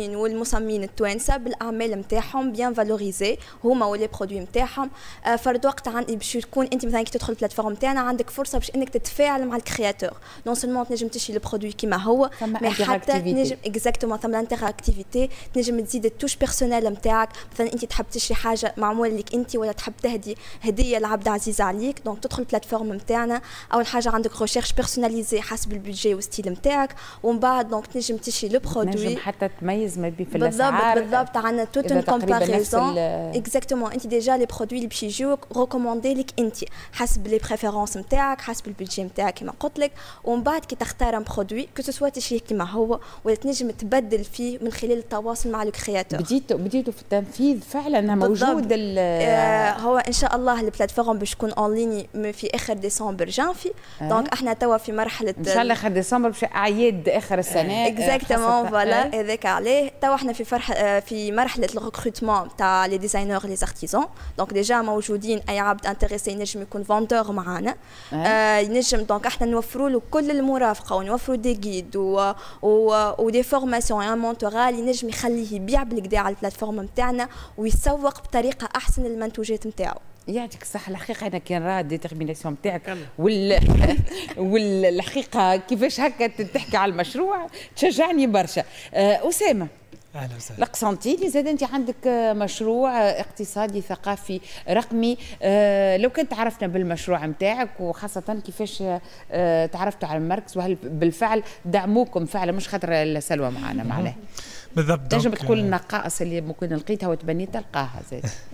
Speaker 12: الحرفيين والمصممين التوانسة بالأعمال نتاعهم bien valorisés هما و les produits نتاعهم آه، فرد وقت عندي باش تكون أنت مثلا كي تدخل ال plateforme نتاعنا عندك فرصة باش أنك تتفاعل مع ال créateur non seulement تنجم تشري ال produit كيما هو
Speaker 1: mais حتى
Speaker 12: تنجم exactement ثم interactivité تنجم تزيد ال touche personnelle نتاعك مثلا أنت تحب تشري حاجة معمولة لك أنت ولا تحب تهدي هدية لعبد عزيز عليك donc تدخل ال plateforme نتاعنا أول حاجة عندك recherche personnalisée حسب ال budget وال style نتاعك ومن بعد donc تنجم تشري le produit
Speaker 1: تنجم حتى تميز ما بين في
Speaker 12: الأسعار بالضبط بالضبط عندنا toute une comparaison exactement أنت déjà les produits اللي باش يجوك recommandés لك أنت. حسب les préférences نتاعك حسب ال budget نتاعك كما قلت لك. ومن بعد كي تختار un produit que ce soit تشريه كما هو ولا تنجم تبدل فيه من خلال التواصل مع ال créateur
Speaker 1: بديتوا بديتوا في التنفيذ فعلا موجود
Speaker 12: آه هو إن شاء الله ال plateforme باش تكون en ligne في آخر ديسمبر جانفي. آه. donc إحنا توا في مرحلة
Speaker 1: إن شاء الله آخر ديسمبر باش أعياد آخر السنة.
Speaker 12: exactement voilà هذاك عليه. توا إحنا في فرح آه، في مرحلة ال recrutement تاع les designers les artisans donc déjà موجودين أي عبد intéressé ينجم يكون vendeur معانا. آه ينجم donc إحنا نوفروا له كل المرافقة ونوفروا des guides و و و des formations en mentorat ينجم يخليه يبيع بالقدا على ال plateforme نتاعنا ويسوق بطريقة أحسن للمنتوجات نتاعو
Speaker 1: يعطيك الصحة. الحقيقة أنا كان راه ديترميناسيون نتاعك وال والحقيقة كيفاش هكا تحكي على المشروع تشجعني برشا. أه أسامة.
Speaker 13: أهلا وسهلا.
Speaker 1: القسنطيني زاد أنت عندك مشروع اقتصادي ثقافي رقمي. أه لو كنت عرفنا بالمشروع نتاعك وخاصة كيفاش أه تعرفتوا على المركز وهل بالفعل دعموكم فعلا مش خاطر سلوى معنا معناها.
Speaker 13: بالضبط.
Speaker 1: تنجم تقول النقائص اللي ممكن لقيتها وتبنيت تلقاها زاد.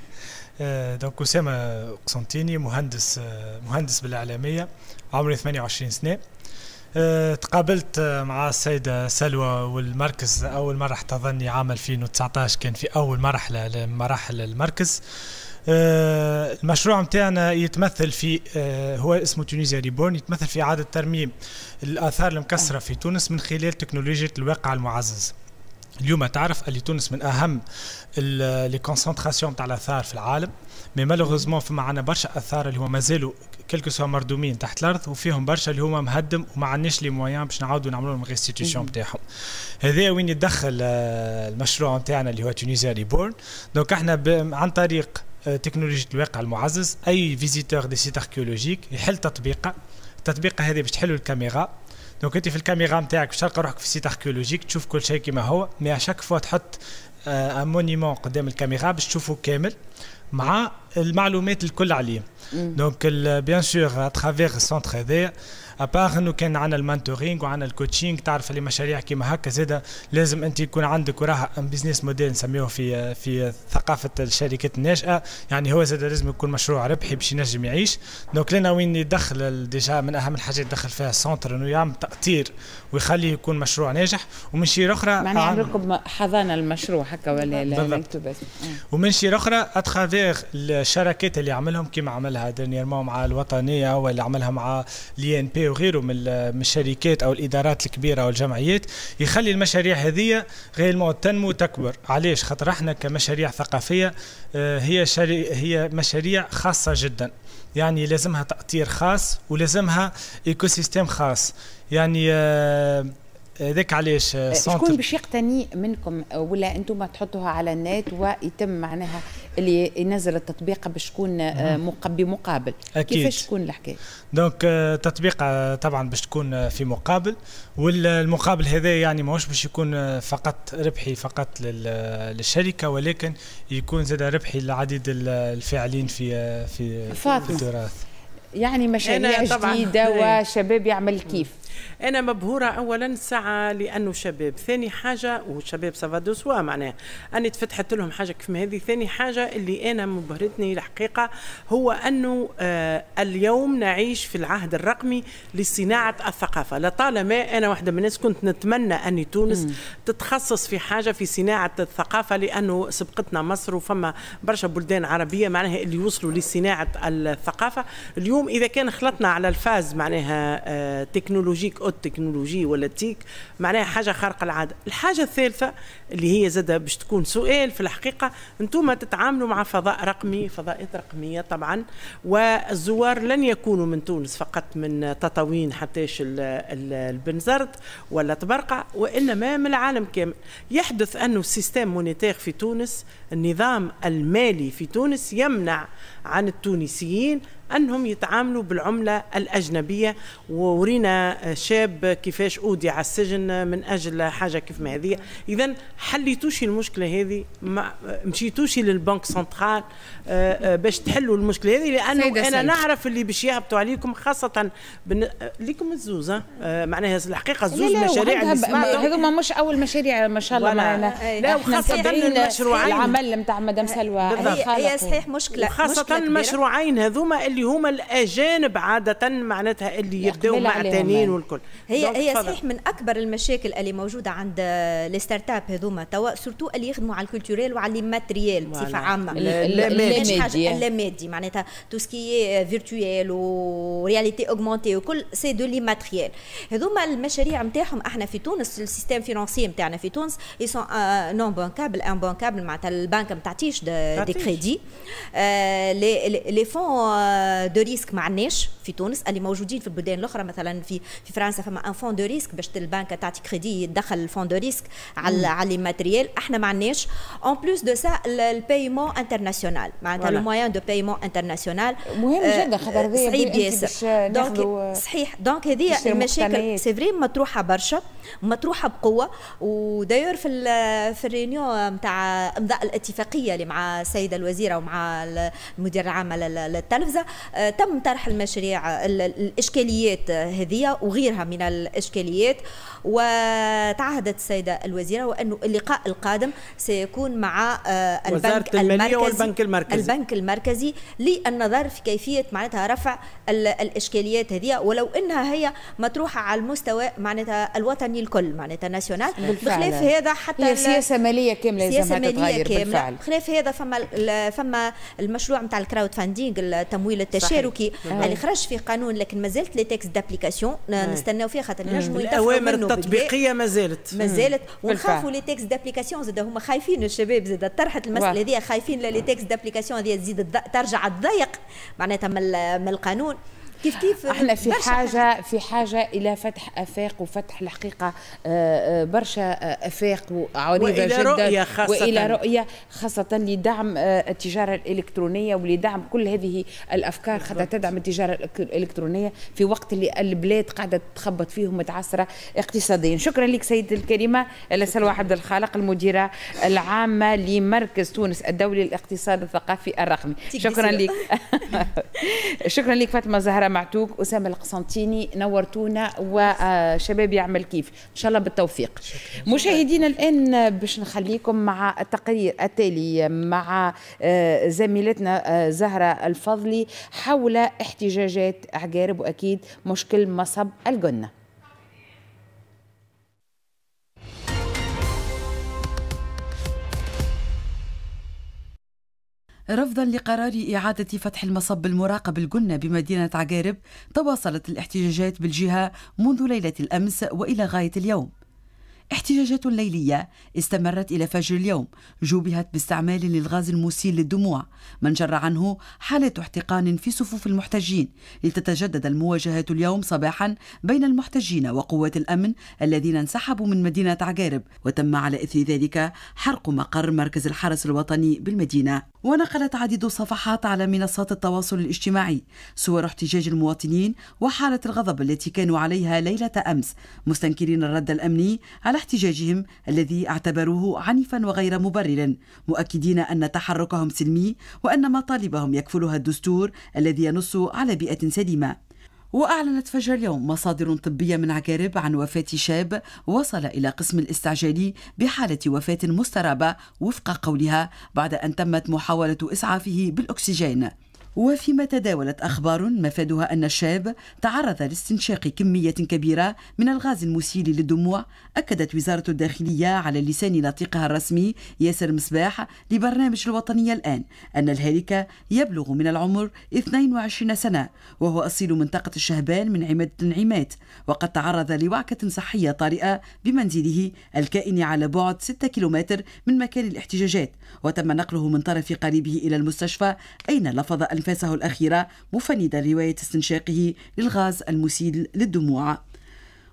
Speaker 13: donc أسامة قسنطيني مهندس مهندس بالإعلامية عمري 28 سنة. أه تقابلت مع السيدة سلوى والمركز أول مرة احتضني عام 2019 كان في أول مرحلة لمراحل المركز. المشروع متاعنا يتمثل في هو اسمه Tunisia Reborn يتمثل في إعادة ترميم الآثار المكسرة في تونس من خلال تكنولوجيا الواقع المعزز. اليوم تعرف اللي تونس من أهم les concentrations تاع الآثار في العالم. mais malheureusement فما عندنا برشا آثار اللي هما مازالوا quelque soit مردومين تحت الأرض وفيهم برشا اللي هما مهدم وما عندناش les moyens باش نعاودوا نعملوا لهم restitution نتاعهم هذا وين يتدخل المشروع نتاعنا اللي هو Tunisia Reborn donc إحنا عن طريق تكنولوجيا الواقع المعزز أي visiteur des sites archéologiques يحل تطبيقه. التطبيقه هذه باش تحلوا الكاميرا. donc انت في الكاميرا نتاعك باش تلقى روحك في site archéologique تشوف كل شيء كما هو mais à chaque fois تحط un monument قدام الكاميرا باش تشوفه كامل مع المعلومات الكل عليه donc bien sûr à travers ال centre هذايا à part انه كان عندنا ال mentoring وعندنا ال coaching تعرف اللي مشاريع كيما هكا زاده لازم أنت يكون عندك وراها un business model نسميوه في في ثقافة الشركات الناشئه يعني هو زاده لازم يكون مشروع ربحي باش ينجم يعيش. donc لنا وين يدخل déjà من أهم الحاجات يدخل فيها ال centre إنه يعمل تاطير ويخليه يكون مشروع ناجح. ومن شيء أخرى
Speaker 1: معناها لكم حضانة المشروع هكا ولا لا
Speaker 13: بس. ومن شيء أخرى à travers الشراكات اللي عملهم كيما عملها dernièrement مع الوطنية ولا عملها مع l'INP وغيره من الشركات أو الإدارات الكبيرة أو الجمعيات يخلي المشاريع هذه غير تنمو وتكبر. علاش؟ خاطر إحنا كمشاريع ثقافية هي شري هي مشاريع خاصة جدا. يعني لازمها تأطير خاص ولازمها écosystème خاص. يعني هذاك علاش؟
Speaker 1: شكون باش يقتني منكم ولا أنتم تحطوها على النت ويتم معناها اللي ينزل التطبيق باش تكون آه، بمقابل؟
Speaker 13: أكيد.
Speaker 1: كيفاش تكون الحكاية؟
Speaker 13: donc تطبيق طبعا باش تكون في مقابل والمقابل هذا يعني ماهوش باش يكون فقط ربحي فقط للشركة ولكن يكون زاد ربحي لعديد الفاعلين في في, في التراث
Speaker 1: يعني مشاريع جديدة وشباب يعمل كيف؟
Speaker 14: أنا مبهورة اولا ساعه لأنه شباب ثاني حاجة وشباب سافا سوا معناها اني تفتحت لهم حاجة كيف هذه ثاني حاجة اللي أنا مبهرتني الحقيقة هو أنه آه اليوم نعيش في العهد الرقمي لصناعة الثقافة. لطالما أنا واحدة من الناس كنت نتمنى ان تونس م. تتخصص في حاجة في صناعة الثقافة لأنه سبقتنا مصر وفما برشا بلدان عربية معناها اللي وصلوا لصناعة الثقافة. اليوم إذا كان خلطنا على ال phase معناها آه technologique أو تكنولوجي ولا tech معناها حاجة خارقة العاده الحاجة الثالثة اللي هي زادة باش تكون سؤال في الحقيقة أنتم تتعاملوا مع فضاء رقمي فضاءات رقمية طبعا والزوار لن يكونوا من تونس فقط من تطاوين حتى لبنزرت ولا تبرقع وإنما من العالم كامل. يحدث انه ال système monétaire في تونس النظام المالي في تونس يمنع عن التونسيين أنهم يتعاملوا بالعملة الأجنبية. وورينا شاب كيفاش اودع السجن من أجل حاجة كيف ما هذه. اذا حليتوش المشكلة هذه ما مشيتوش لل banque centrale آه، آه، باش تحلوا المشكلة هذه. لأنه أنا سيدة. نعرف اللي باش يهبطوا عليكم خاصة بن... ليكم الزوز آه، معناها الحقيقة الزوز مشاريع اللي
Speaker 1: سمعتهم هذوما مش أول مشاريع ما شاء الله معنا.
Speaker 14: لا وخاصة المشروعين.
Speaker 1: العمل نتاع مدام سلوى.
Speaker 11: هي, هي صحيح مشكلة
Speaker 14: وخاصة المشروعين هذوما اللي هما الأجانب عادة معناتها اللي يبداو معتنين والكل.
Speaker 11: هي هي صحيح من أكبر المشاكل اللي موجودة عند les start-up هذوما توا surtout اللي يخدموا على ال culturel وعلى ال matériel بصفة عامة.
Speaker 1: اللامادي
Speaker 11: اللامادي معناتها tout ce qui virtuel و réalité augmentée وكل c'est de l'immatériel هذوما المشاريع نتاعهم إحنا في تونس ال système financier نتاعنا في تونس ils sont non bancables, non bancables معناتها البنك ما تعطيش. des crédits les fonds de risque ما عندناش في تونس اللي موجودين في البلدان الأخرى مثلا في في فرنسا فما un fonds de risque باش البنك تعطي كريدي يدخل ال fonds de risque على على ال matériel. إحنا ما عندناش. en plus de ça ال paiement international معناتها le moyen de paiement international
Speaker 1: مهم جدا خاطر
Speaker 11: صعيب ياسر donc صحيح. donc هذه المشاكل. c'est vrai مطروحة برشا. مطروحة بقوة. وداير في في الريونيون نتاع إمضاء الاتفاقية اللي مع السيدة الوزيرة ومع المدير العام للتلفزة آه، تم طرح المشاريع الإشكاليات هذه وغيرها من الإشكاليات. وتعهدت السيدة الوزيرة وأنه اللقاء القادم سيكون مع
Speaker 14: آه، البنك المركزي والبنك المركزي.
Speaker 11: البنك المركزي للنظر في كيفية معناتها رفع الإشكاليات هذه ولو أنها هي مطروحة على المستوى معناتها الوطني الكل معناتها national
Speaker 1: بخلاف هذا حتى هي سياسة مالية كاملة
Speaker 11: سياسة مالية كاملة. بالفعل. بخلاف هذا فما فما المشروع نتاع ال crowdfunding التمويل التشاركي اللي خرج في قانون لكن مازالت les textes d'application نستناو فيها خاطر نجموا
Speaker 14: يتفقوا التطبيقية ما زالت.
Speaker 11: ما زالت. ونخافوا لي تكست دابليكاسيون زاد هما خايفين الشباب زاد طرحت المسألة هذه خايفين les textes d'application هذه تزيد ترجع تضيق معناتها من القانون. كيف كيف
Speaker 1: إحنا في حاجة في حاجة إلى فتح أفاق وفتح الحقيقة آه، آه، برشا آه، أفاق وعريضة جدا
Speaker 14: رؤية خاصة.
Speaker 1: وإلى رؤية خاصة لدعم التجارة الإلكترونية ولدعم كل هذه الأفكار خاطر تدعم التجارة الإلكترونية في وقت اللي البلاد قاعدة تخبط فيه ومتعسره اقتصاديا. شكرا لك سيدتي الكريمة سلوى عبد الخالق المديرة العامة لمركز تونس الدولي للاقتصاد الثقافي الرقمي. شكرا لك. شكرا لك فاطمة زهرة معتوق أسامة القسنطيني نورتونا وشباب يعمل كيف. إن شاء الله بالتوفيق. مشاهدينا الآن باش نخليكم مع التقرير التالي مع آه، زميلتنا آه، زهرة الفضلي حول احتجاجات عقارب وأكيد مشكل مصب الجنة.
Speaker 15: رفضا لقرار إعادة فتح المصب المراقب الجنة بمدينة عقارب تواصلت الاحتجاجات بالجهة منذ ليلة الأمس وإلى غاية اليوم. احتجاجات ليلية استمرت إلى فجر اليوم جوبهت باستعمال للغاز المسيل للدموع. من جر عنه حالة احتقان في صفوف المحتجين. لتتجدد المواجهات اليوم صباحا بين المحتجين وقوات الأمن الذين انسحبوا من مدينة عقارب. وتم على إثر ذلك حرق مقر مركز الحرس الوطني بالمدينة. ونقلت عديد الصفحات على منصات التواصل الاجتماعي. صور احتجاج المواطنين وحالة الغضب التي كانوا عليها ليلة أمس. مستنكرين الرد الأمني على احتجاجهم الذي اعتبروه عنيفا وغير مبرر مؤكدين أن تحركهم سلمي وأن مطالبهم يكفلها الدستور الذي ينص على بيئة سليمة. وأعلنت فجر اليوم مصادر طبية من عقارب عن وفاة شاب وصل إلى قسم الاستعجالي بحالة وفاة مسترابة وفق قولها بعد أن تمت محاولة إسعافه بالأكسجين. وفيما تداولت أخبار مفادها أن الشاب تعرض لاستنشاق كمية كبيرة من الغاز المسيل للدموع أكدت وزارة الداخلية على لسان ناطقها الرسمي ياسر مصباح لبرنامج الوطنية الآن أن الهالك يبلغ من العمر 22 سنة وهو أصيل منطقة الشهبان من عماد النعيمات وقد تعرض لوعكة صحية طارئة بمنزله الكائن على بعد 6 كيلومتر من مكان الاحتجاجات وتم نقله من طرف قريبه إلى المستشفى أين لفظ أنفاسه الأخيرة مفندا رواية استنشاقه للغاز المسيل للدموع.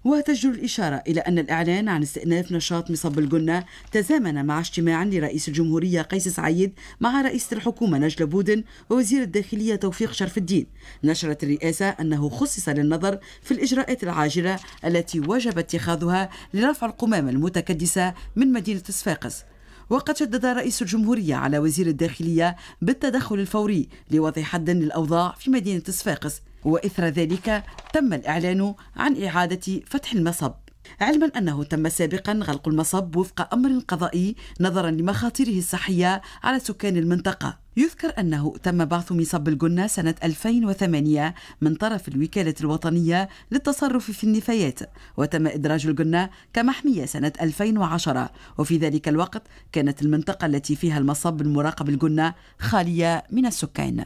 Speaker 15: وتجدر الإشارة إلى أن الإعلان عن استئناف نشاط مصب الجنة تزامن مع اجتماع لرئيس الجمهورية قيس سعيد مع رئيسة الحكومة نجلة بودن ووزير الداخلية توفيق شرف الدين. نشرت الرئاسة أنه خصص للنظر في الإجراءات العاجلة التي وجب اتخاذها لرفع القمامة المتكدسة من مدينة صفاقس. وقد شدد رئيس الجمهورية على وزير الداخلية بالتدخل الفوري لوضع حد للأوضاع في مدينة صفاقس وإثر ذلك تم الإعلان عن إعادة فتح المصب. علما أنه تم سابقا غلق المصب وفق أمر قضائي نظرا لمخاطره الصحية على سكان المنطقة. يذكر أنه تم بعث مصب الجنة سنة 2008 من طرف الوكالة الوطنية للتصرف في النفايات وتم إدراج الجنة كمحمية سنة 2010 وفي ذلك الوقت كانت المنطقة التي فيها المصب المراقب الجنة خالية من السكان.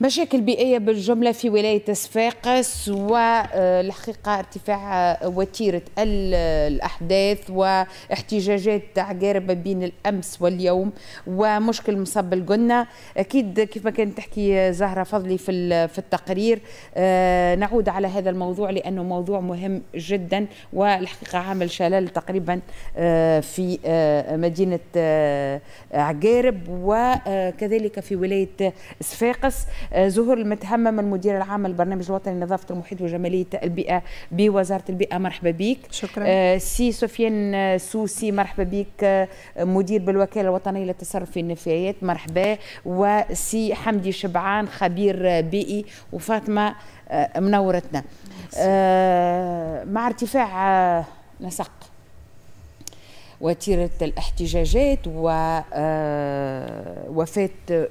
Speaker 1: مشاكل بيئية بالجملة في ولاية صفاقس والحقيقة ارتفاع وتيرة الأحداث واحتجاجات عقارب بين الأمس واليوم ومشكل مصب الجنة أكيد كيف ما كانت تحكي زهرة فضلي في التقرير آه، نعود على هذا الموضوع لأنه موضوع مهم جدا والحقيقة عامل شلل تقريبا آه، في آه، مدينة عقارب وكذلك في ولاية صفاقس آه، زهور المتهمم المدير العام البرنامج الوطني لنظافة المحيط وجمالية البيئة بوزارة البيئة. مرحبا بك.
Speaker 16: شكرا.
Speaker 1: آه، سي سفيان سوسي مرحبا بك. آه، مدير بالوكالة الوطنية للتصرف في النفايات مرحبا. وسي حمدي شبعان خبير بيئي وفاطمة منورتنا. مع ارتفاع نسق وتيرة الاحتجاجات ووفاة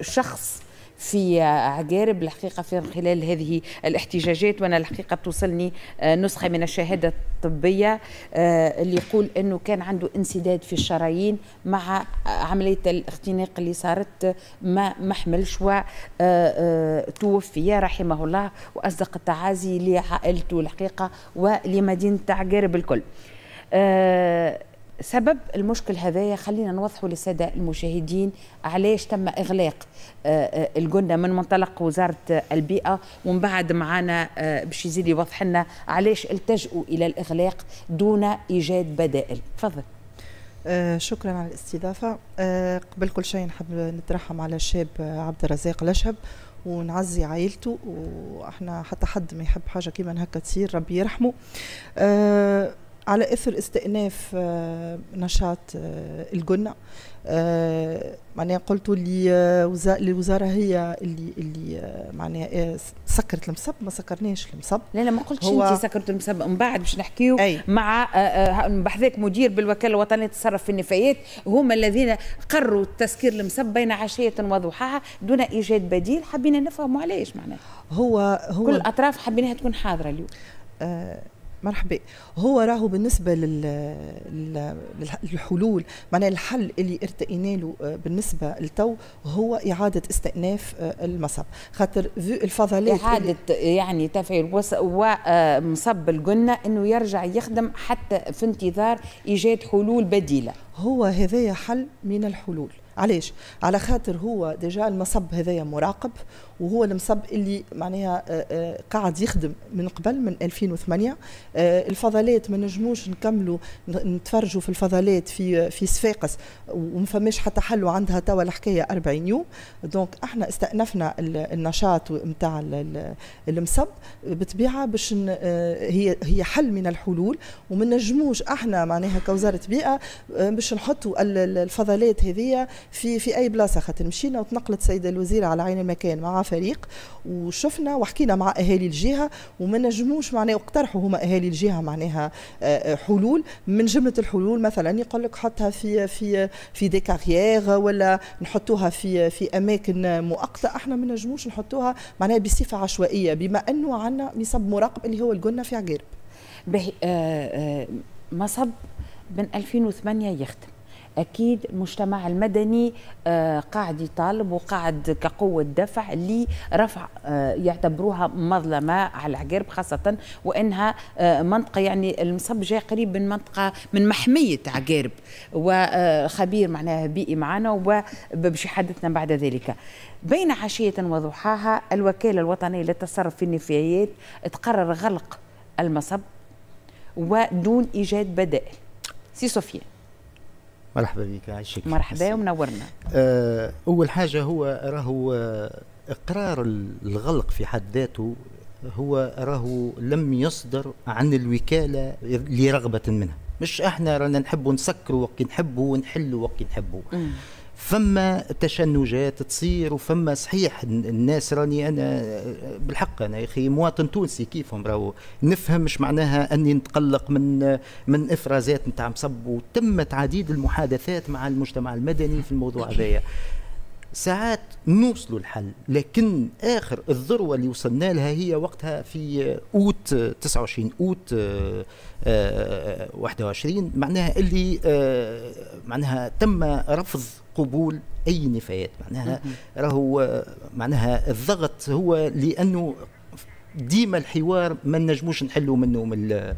Speaker 1: شخص في عقارب. الحقيقة في خلال هذه الاحتجاجات وأنا الحقيقة توصلني آه، نسخة من الشهادة الطبية آه، اللي يقول أنه كان عنده انسداد في الشرايين مع عملية الاختناق اللي صارت ما محملش وتوفي آه، رحمه الله وأصدق التعازي لعائلته الحقيقة ولمدينة عقارب الكل. سبب المشكل هذايا خلينا نوضحوا للسادة المشاهدين علاش تم إغلاق آه، آه، الجنة من منطلق وزارة البيئة. ومن بعد معنا آه، باش يزيد يوضح لنا علاش التجؤوا إلى الإغلاق دون إيجاد بدائل. تفضل.
Speaker 16: آه شكرا على الاستضافة. آه قبل كل شيء نحب نترحم على الشاب عبد الرزاق الأشهب ونعزي عائلته وإحنا حتى حد ما يحب حاجة كيما هكا تصير ربي يرحمه. آه على إثر استئناف آه، نشاط آه، الجنة. آه، معناها قلت لي الوزاره هي اللي اللي معناها سكرت المصب ما سكرناش المصب
Speaker 1: لا لا ما قلتش انت سكرت المصب من بعد باش نحكيو مع بحذاك مدير بالوكالة الوطنية للتصرف في النفايات. هما الذين قرروا تسكير المصب بين عشية وضحاها دون إيجاد بديل حبينا نفهموا علاش معناها.
Speaker 16: هو هو
Speaker 1: كل الأطراف حبيناها تكون حاضرة اليوم.
Speaker 16: آه مرحبا. هو راهو بالنسبة للحلول معناها الحل اللي ارتئينا له آه، بالنسبة للتو هو إعادة استئناف آه، المصب. خاطر الفضلات
Speaker 1: إعادة يعني تفعيل ومصب القلنا أنه يرجع يخدم حتى في انتظار إيجاد حلول بديلة.
Speaker 16: هو هذايا حل من الحلول. علاش؟ على خاطر هو ديجا المصب هذايا مراقب وهو المصب اللي معناها آه، آه، قاعد يخدم من قبل من 2008 آه، الفضلات ما نجموش نكملوا نتفرجوا في الفضلات في في صفاقس وما فماش حتى حل وعندها توا الحكاية 40 يوم. دونك إحنا استأنفنا النشاط نتاع المصب بطبيعة باش هي هي حل من الحلول. وما نجموش إحنا معناها كوزارة بيئة باش نحطوا الفضلات هذه في في أي بلاصة. خاطر مشينا وتنقلت سيدة الوزيرة على عين المكان مع فريق وشفنا وحكينا مع أهالي الجهة وما نجموش معناها واقترحوا هما أهالي الجهة معناها آه، آه، حلول. من جملة الحلول مثلا يقول لك حطها في في في دي ولا نحطوها في في أماكن مؤقتة. إحنا ما نجموش نحطوها معناها بصفة عشوائية بما أنه عندنا مصب مراقب اللي هو القلنا في عقارب.
Speaker 1: به آه مصب من 2008 يخدم. أكيد المجتمع المدني آه، قاعد يطالب وقاعد كقوة دفع لرفع آه، يعتبروها مظلمة على العقارب خاصة وإنها آه، منطقة يعني المصب جاي قريب من منطقة من محمية عقارب وخبير معناها بيئي معنا وباش يحدثنا بعد ذلك. بين عشية وضحاها الوكالة الوطنية للتصرف في النفايات تقرر غلق المصب ودون إيجاد بدائل. سي سفيان
Speaker 17: مرحبا بك عايشك
Speaker 1: مرحبا ومنورنا.
Speaker 17: آه أول حاجة هو راهو آه، إقرار الغلق في حد ذاته هو راهو لم يصدر عن الوكالة لرغبة منها. مش إحنا رانا نحبوا نسكروا وقت نحبوا ونحلوا وقت نحبوا فما تشنجات تصير وفما صحيح الناس راني أنا بالحق أنا يا أخي مواطن تونسي كيفهم راهو؟ نفهم مش معناها أني نتقلق من من إفرازات نتاع مصب وتمت عديد المحادثات مع المجتمع المدني في الموضوع هذايا. ساعات نوصلوا الحل لكن آخر الذروة اللي وصلنا لها هي وقتها في أوت 29 أوت 21 معناها اللي آه، معناها تم رفض قبول أي نفايات. معناها راهو معناها الضغط هو لأنه ديما الحوار ما نجموش نحلوا منه من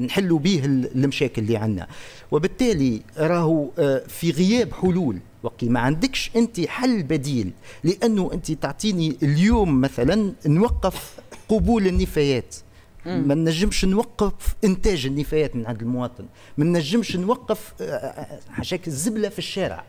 Speaker 17: نحلوا به المشاكل اللي عندنا. وبالتالي راهو آه، في غياب حلول. وقي ما عندكش أنت حل بديل. لأنه أنت تعطيني اليوم مثلا نوقف قبول النفايات. ما نجمش نوقف إنتاج النفايات من عند المواطن. ما نجمش نوقف آه، آه، حشاك الزبلة في الشارع.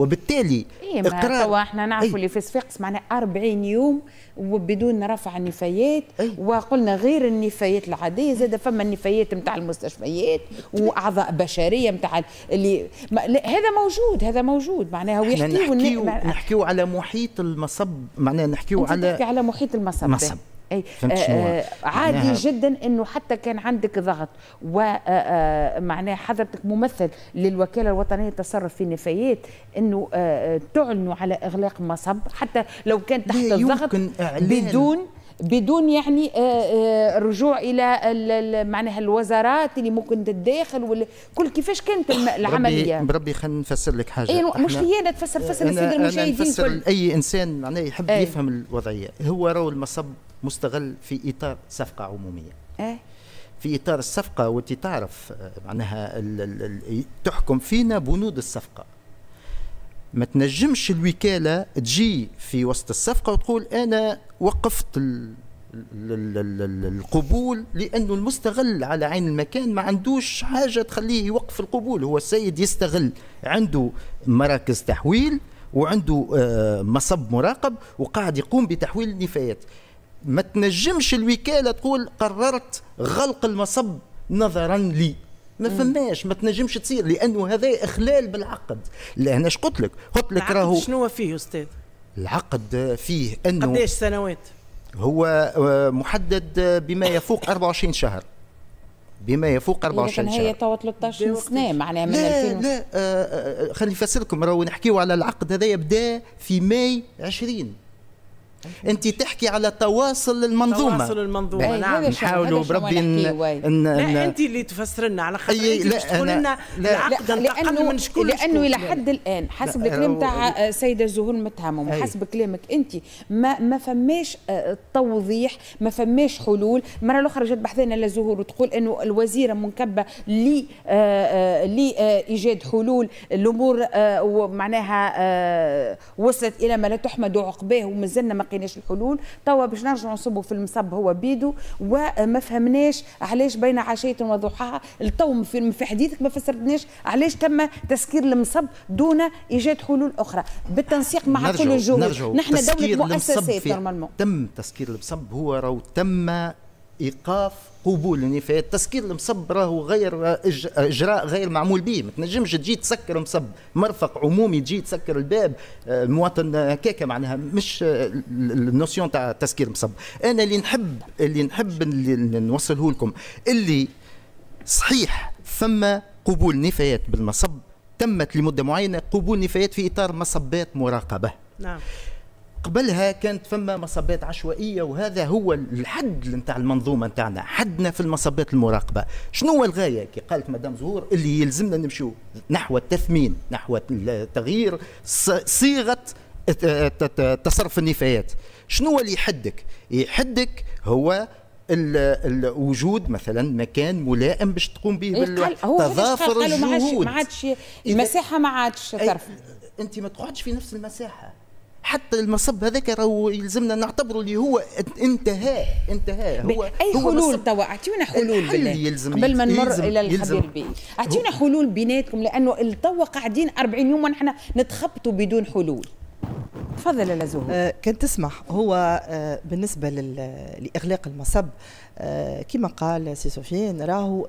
Speaker 17: وبالتالي
Speaker 1: إيه اقرار توا إحنا نعرفوا اللي في صفاقس معناها 40 يوم وبدون رفع النفايات. وقلنا غير النفايات العادية زاد فما النفايات نتاع المستشفيات وأعضاء بشرية نتاع اللي هذا موجود هذا موجود. معناها
Speaker 17: ويحكيو نحكيو, نحكيو على محيط المصب معناها نحكيو على
Speaker 1: على محيط المصب. مصب. أي آه, آه، عادي جدا إنه حتى كان عندك ضغط ومعناه آه، حضرتك ممثل للوكالة الوطنية للتصرف في النفايات إنه آه تعلنوا على إغلاق مصب حتى لو كان تحت الضغط بدون بدون يعني رجوع إلى معناها الوزارات اللي ممكن تتداخل ولا كل كيفاش كانت العملية؟
Speaker 17: بربي خلينا نفسر لك حاجة.
Speaker 1: إيه مش لي أنا تفسر فسر السيد المشاهدين
Speaker 17: نفسر أي إنسان معناه يحب إيه. يفهم الوضعية. هو راهو المصب مستغل في إطار صفقة عمومية.
Speaker 1: آه
Speaker 17: في إطار الصفقة وأنت تعرف آه، معناها ال ال تحكم فينا بنود الصفقة. ما تنجمش الوكالة تجي في وسط الصفقة وتقول أنا وقفت القبول لأنه المستغل على عين المكان ما عندوش حاجة تخليه يوقف القبول. هو السيد يستغل عنده مراكز تحويل وعنده آه، مصب مراقب وقاعد يقوم بتحويل النفايات. ما تنجمش الوكالة تقول قررت غلق المصب نظرا لي. ما فماش ما تنجمش تصير لأنه هذا إخلال بالعقد. لأن إيش قلت لك؟ قلت لك راهو
Speaker 14: شنو فيه أستاذ؟
Speaker 17: العقد فيه أنه
Speaker 14: قديش سنوات؟
Speaker 17: هو آه، محدد بما يفوق 24 شهر. بما يفوق 24 شهر.
Speaker 1: هي تو 13 سنة معناها من
Speaker 17: لا 2000 لا آه آه خليني نفسر لكم راهو نحكيو على العقد هذا يبدا في ماي 20 أنت تحكي على تواصل المنظومة
Speaker 14: تواصل
Speaker 1: المنظومة
Speaker 14: نعم
Speaker 17: نحاولوا بربي
Speaker 1: نحكي
Speaker 17: ن-
Speaker 1: واي.
Speaker 17: ن-
Speaker 14: لا أنت اللي تفسر لنا على خاطر
Speaker 17: أي،
Speaker 14: أنت
Speaker 17: لا،
Speaker 14: باش تقول
Speaker 17: أنا-
Speaker 14: لنا
Speaker 17: لا.
Speaker 14: العقد انتقل
Speaker 1: لأنه
Speaker 14: من شكون
Speaker 1: لأنه
Speaker 14: إلى.
Speaker 1: حد الآن حسب
Speaker 17: لا،
Speaker 1: الكلام تاع السيده زهور متهمم
Speaker 17: أي.
Speaker 1: وحسب كلامك أنت ما ما فماش آه، توضيح ما فماش حلول المرة الأخرى جات بحثنا لزهور وتقول إنه الوزيرة منكبة لي آه، آه، لإيجاد حلول الأمور ومعناها وصلت إلى ما لا تحمد عقباه ومازلنا ما لقيناش الحلول. توا باش نرجعوا نصبوا في المصب هو بيدو وما فهمناش علاش بين عشية وضحاها. التو في حديثك ما فسرتناش علاش تم تسكير المصب دون إيجاد حلول أخرى. بالتنسيق مع
Speaker 17: نرجعوا-
Speaker 1: كل الجهود. نحن
Speaker 17: دولة
Speaker 1: مؤسسات
Speaker 17: تم تسكير المصب هو راهو تم إيقاف قبول النفايات تسكير المصب راهو غير إجراء غير معمول به. ما تنجمش تجي تسكر مصب. مرفق عمومي تجي تسكر الباب. آه، المواطن آه، كيكة معناها. مش آه، ال- ال- ال notion تاع تسكير مصب. أنا اللي نحب اللي نحب اللي نوصله لكم. اللي صحيح فما قبول نفايات بالمصب تمت لمدة معينة قبول نفايات في إطار مصبات مراقبة.
Speaker 14: نعم.
Speaker 17: قبلها كانت فما مصبات عشوائية وهذا هو الحد نتاع المنظومة نتاعنا حدنا في المصبات المراقبة. شنو هو الغاية؟ كي قالت مدام زهور اللي يلزمنا نمشيو نحو التثمين نحو تغيير صيغة التصرف النفايات. شنو هو اللي يحدك؟ يحدك هو ال- ال- وجود مثلا مكان ملائم باش تقوم به
Speaker 1: إيه
Speaker 17: تضافر
Speaker 1: قالوا ما عادش
Speaker 17: الجهود.
Speaker 1: ما عادش المساحة ما عادش
Speaker 17: أنت ما تقعدش في نفس المساحة. حتى المصب هذاك راهو يلزمنا نعتبره اللي هو انتهاء انتهاء هو
Speaker 1: أي
Speaker 17: هو
Speaker 1: حلول. توا؟ أعطيونا حلول بالله.
Speaker 17: يلزم
Speaker 1: قبل ما نمر
Speaker 17: إلى
Speaker 1: الخبير البيئي أعطيونا حلول بيناتكم لأنه توا قاعدين 40 يوم ونحن نتخبطوا بدون حلول. تفضل يا زهور
Speaker 16: آه، كان تسمح هو آه، بالنسبة لإغلاق المصب كما قال سي سفيان راهو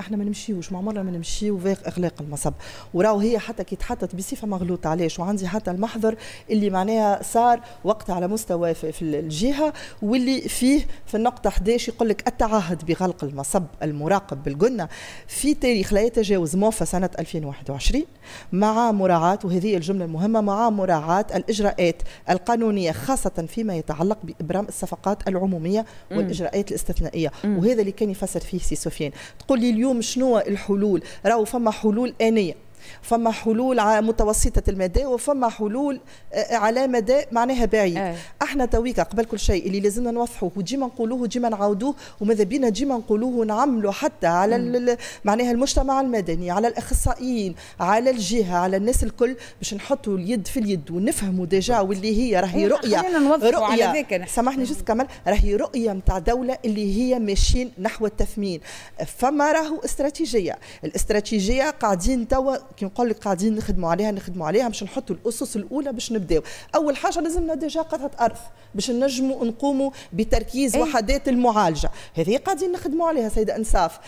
Speaker 16: إحنا ما نمشيوش مع مرة ما نمشيو فيغ إغلاق المصب. وراهو هي حتى كي تحطت بصفة مغلوطة علاش؟ وعندي حتى المحضر اللي معناها صار وقت على مستوى في في الجهة واللي فيه في النقطة 11 يقول لك التعهد بغلق المصب المراقب بالجنة. في تاريخ لا يتجاوز موفى سنة 2021 مع مراعاة وهذه الجملة المهمة مع مراعاة الإجراءات القانونية خاصة فيما يتعلق بإبرام الصفقات
Speaker 18: العمومية.
Speaker 16: والإجراءات الاستثنائية.
Speaker 18: مم.
Speaker 16: وهذا اللي كان يفسر فيه سي سفيان. تقول لي اليوم شنو الحلول؟ راهو فما حلول آنية. فما حلول متوسطة المدى وفما حلول آه، على مدى معناها بعيد.
Speaker 1: آه.
Speaker 16: إحنا تويكا قبل كل شيء اللي لازمنا نوضحوه وديما نقولوه وديما نعاودوه وماذا بينا ديما نقولوه ونعملوا حتى على معناها المجتمع المدني على الأخصائيين على الجهة على الناس الكل باش نحطوا اليد في اليد ونفهموا déjà واللي هي راهي
Speaker 1: إيه،
Speaker 16: رؤية
Speaker 1: خلينا نوضحوا على رؤية.
Speaker 16: سامحني juste كمل راهي رؤية نتاع دولة اللي هي ماشيين نحو التثمين. فما راهو استراتيجية. الاستراتيجية قاعدين توا كي نقول لك قاعدين نخدموا عليها نخدموا عليها باش نحطوا الأسس الأولى باش نبداو. أول حاجة لازمنا déjà قطعه ارض باش نجموا نقوموا بتركيز
Speaker 1: أي.
Speaker 16: وحدات المعالجة. هذه قاعدين نخدموا عليها سيدة أنصاف.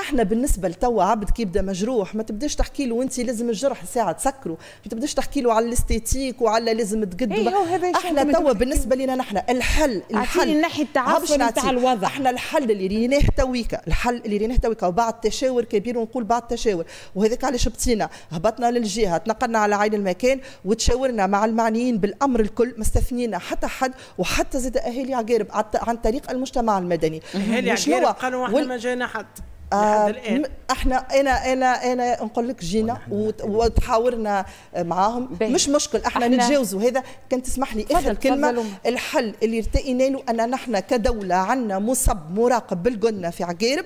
Speaker 16: إحنا بالنسبة لتوا عبد كي يبدا مجروح ما تبداش تحكي له انت لازم الجرح ساعة تسكره ما تبداش تحكي له على ال esthétique وعلى لازم تقد
Speaker 1: إيه، هو هذا الشيء إحنا
Speaker 16: توا بالنسبة لنا نحن الحل الحل
Speaker 1: الناحية التعفن
Speaker 16: ها باش
Speaker 1: نتاع. الوضع.
Speaker 16: إحنا الحل اللي ريناه تويكا الحل اللي ريناه تويكا وبعد تشاور كبير ونقول بعد تشاور وهذاك علاش بتينا هبطنا للجهة تنقلنا على عين المكان وتشاورنا مع المعنيين بالأمر الكل ما استثنينا حتى حد وحتى زاد أهالي عقارب عن طريق المجتمع المدني أهالي
Speaker 14: عقارب؟ قالوا
Speaker 16: إحنا
Speaker 14: ما جانا حد
Speaker 16: آه، إحنا أنا أنا أنا نقول لك جينا وت- وتحاورنا معاهم. مش مشكل إحنا,
Speaker 1: احنا-
Speaker 16: نتجاوزوا. هذا كان تسمح لي آخر كلمة.
Speaker 1: تفضلوا.
Speaker 16: الحل اللي ارتئينا له أن نحن كدولة عندنا مصب مراقب بالجنه في عقارب.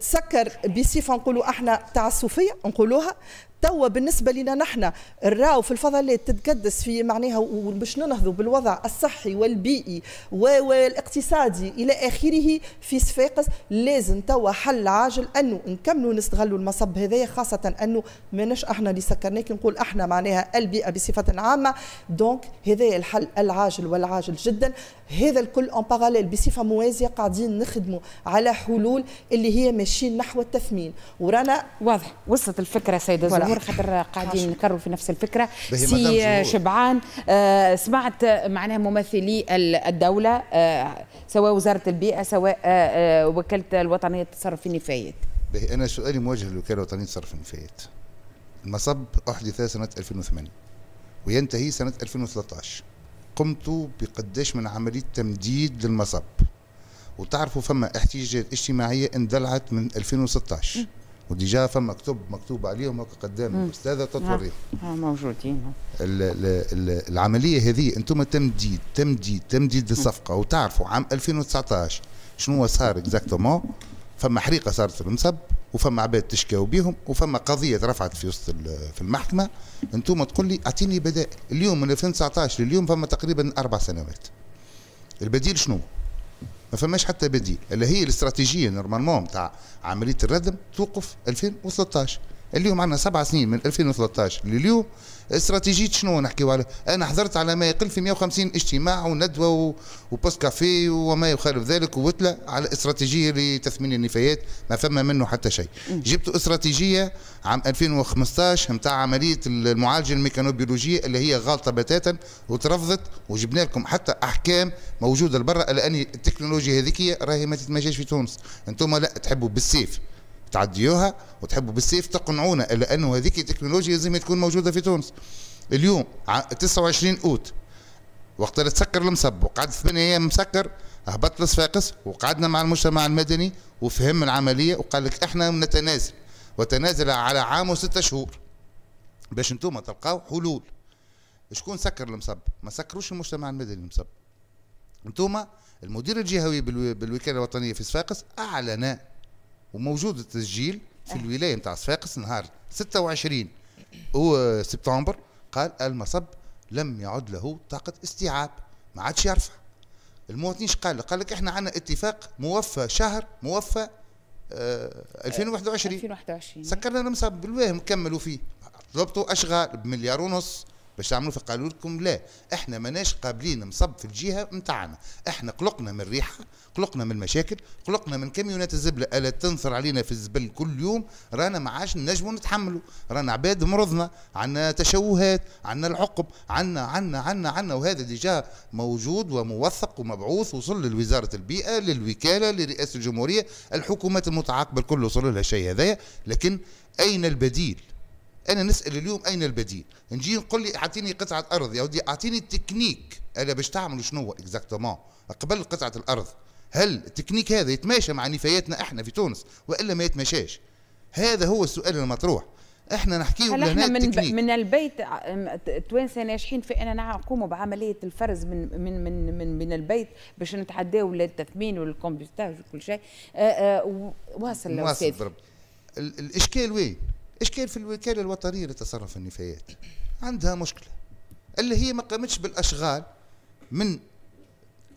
Speaker 16: تسكر بصفة نقولوا إحنا تعسفية نقولوها. توا بالنسبة لنا نحن الراو في الفضلات تتقدس في معناها وباش ننهضوا بالوضع الصحي والبيئي والاقتصادي إلى آخره في صفاقس لازم توا حل عاجل أنه نكملوا نستغلوا المصب هذايا خاصة أنه ماناش أحنا اللي سكرناه كي نقول أحنا معناها البيئة بصفة عامة. donc هذايا الحل العاجل والعاجل جدا. هذا الكل en parallèle بصفة موازية قاعدين نخدموا على حلول اللي هي ماشيين نحو التثمين. ورانا
Speaker 1: واضح وصلت الفكرة سيدة
Speaker 16: voilà.
Speaker 1: زهور خاطر قاعدين نكرروا في نفس
Speaker 3: الفكرة.
Speaker 1: سي. شبعان آه، سمعت معناها ممثلي ال- الدولة آه، سواء وزارة البيئة سواء آه، وكالة الوطنية للتصرف في النفايات
Speaker 18: أنا سؤالي موجه للوكاله الوطنيه للتصرف النفايات المصب أحدث سنة 2008 وينتهي سنة 2013 قمتوا بقداش من عملية تمديد للمصب؟ وتعرفوا فما احتياجات اجتماعية اندلعت من 2016 و déjà فما كتب مكتوب عليهم قدام الأستاذة تتوريهم
Speaker 1: موجودين.
Speaker 18: العملية هذه أنتم تمديد تمديد تمديد للصفقه وتعرفوا عام 2019 شنو صار exactement فما حريقة صارت في المصب وفما عباد تشكاو بيهم وفما قضية رفعت في وسط في المحكمة. أنتم تقول لي أعطيني بدائل. اليوم من 2019 لليوم فما تقريبا أربع سنوات. البديل شنو؟ ما فماش حتى بديل اللي هي الاستراتيجية normalement نتاع عملية الردم توقف 2013 اليوم عندنا سبع سنين من 2013 لليوم. استراتيجية شنو نحكيو على أنا حضرت على ما يقل في 150 اجتماع وندوة و pause-café وما يخالف ذلك ووتلة على استراتيجية لتثمين النفايات ما فما منه حتى شيء. جبت استراتيجية عام 2015 نتاع عملية المعالجة الميكانوبيولوجية اللي هي غالطة بتاتا وترفضت وجبنا لكم حتى أحكام موجودة لبرا الا ان التكنولوجيا هذيك راهي ما تتماشاش في تونس. أنتم لا تحبوا بالسيف. تعديوها وتحبوا. بالسيف تقنعونا الا انه هذيك التكنولوجيا لازم تكون موجودة في تونس. اليوم 29 أوت وقت اللي تسكر المصب وقعد ثمان أيام مسكر هبط لصفاقس وقعدنا مع المجتمع المدني وفهم العملية وقال لك إحنا نتنازل. وتنازل على عام وستة شهور. باش أنتم تلقاو حلول. شكون سكر المصب ما سكروش المجتمع المدني المصب أنتم المدير الجهوي بالوكالة الوطنية في صفاقس أعلن وموجود التسجيل في أه. الولاية نتاع صفاقس نهار 26 سبتمبر. قال المصب لم يعد له طاقة استيعاب ما عادش يرفع. المواطنين قال؟ قال لك إحنا عندنا اتفاق موفى شهر موفى آه 2021
Speaker 1: 2021
Speaker 18: سكرنا المصب بالواهم كملوا فيه. طلبتوا أشغال بمليار ونص. باش تعملوا فقالوا لكم لا. إحنا ماناش قابلين نصب في الجهة نتاعنا إحنا قلقنا من الريحة قلقنا من المشاكل قلقنا من كميونات الزبلة. ألا تنثر علينا في الزبل كل يوم؟ رانا ما عادش نجموا نتحملوا. رانا عباد مرضنا. عندنا تشوهات عندنا العقب عندنا عندنا عندنا عندنا وهذا ديجا موجود وموثق ومبعوث وصل لوزارة البيئة للوكالة لرئاسة الجمهورية. الحكومات المتعاقبة الكل وصل لها الشيء هذايا. لكن أين البديل؟ أنا نسأل اليوم أين البديل؟ نجي نقول لي أعطيني قطعة أرض يا ودي أعطيني التكنيك. أنا باش تعملوا شنو exactement قبل قطعة الأرض. هل التكنيك هذا يتماشى مع نفاياتنا إحنا في تونس؟ وإلا ما يتماشاش؟ هذا هو السؤال المطروح. إحنا نحكيه
Speaker 1: هل إحنا من ب... من البيت التوانسه ناجحين في ان نقوموا بعملية الفرز من من من من, من البيت باش نتعداو للتثمين والكمبيوتاج وكل شيء. آه، آه، واصل
Speaker 18: واصل الإشكال وين؟ اشكال في الوكالة الوطنية لتصرف النفايات؟ عندها مشكلة. اللي هي ما قامتش بالأشغال من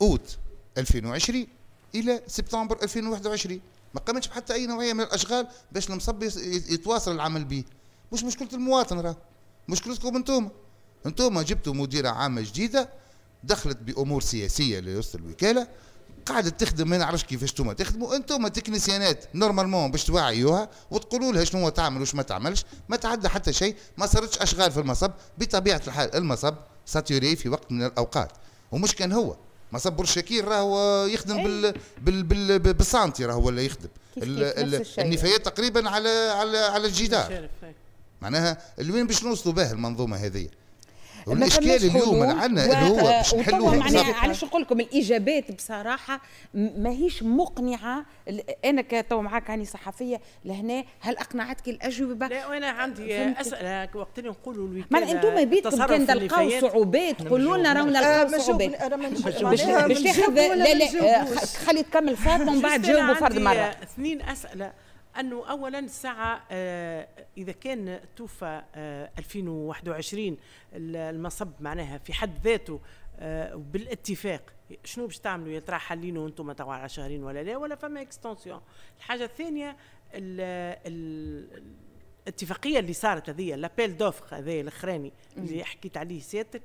Speaker 18: أوت 2020 إلى سبتمبر 2021 ما قامتش بحتى أي نوعية من الأشغال باش المصب يتواصل العمل به مش مشكلة المواطن راه. مشكلتكم أنتم. أنتم جبتوا مديرة عامة جديدة دخلت بأمور سياسية لوسط الوكالة. قاعدة تخدم ما نعرفش كيفاش أنتم تخدموا؟ أنتم techniciens ات normalement باش توعيوها وتقولوا لها شنو تعمل وش ما تعملش ما تعدى حتى شيء ما صارتش أشغال في المصب بطبيعة الحال المصب saturé في وقت من الأوقات. ومش كان هو. مصب برشاكير راهو يخدم بال بال بال بال santé راهو ولا يخدم. النفايات تقريبا على على على الجدار. معناها لوين باش نوصلوا به المنظومة هذه؟ والإشكال اليوم اللي عندنا اللي هو باش
Speaker 1: نحلوه معناها علاش نقول لكم الاجابات بصراحة ماهيش مقنعة. أنا كتو معاك هاني صحفية لهنا هل أقنعتك الأجوبة؟
Speaker 14: لا وأنا عندي اسئله وقت اللي نقولوا الوكاله
Speaker 1: ما أنتم بيتكم كان تلقاو صعوبات قولوا لنا راهو نلقاو صعوبات باش تاخذ لا لا خلي تكمل فاطمه ومن بعد جاوبوا فرد مرة.
Speaker 14: اثنين أسئلة. أنه اولا الساعة آه، إذا كان توفى 2021 آه، المصب معناها في حد ذاته آه، بالاتفاق شنو باش تعملوا؟ يا ترى حلينه وأنتم توا على شهرين ولا لا؟ ولا فما extension الحاجة الثانية الاتفاقية اللي صارت هذه l'appel d'offres هذا الأخراني اللي حكيت عليه سيادتك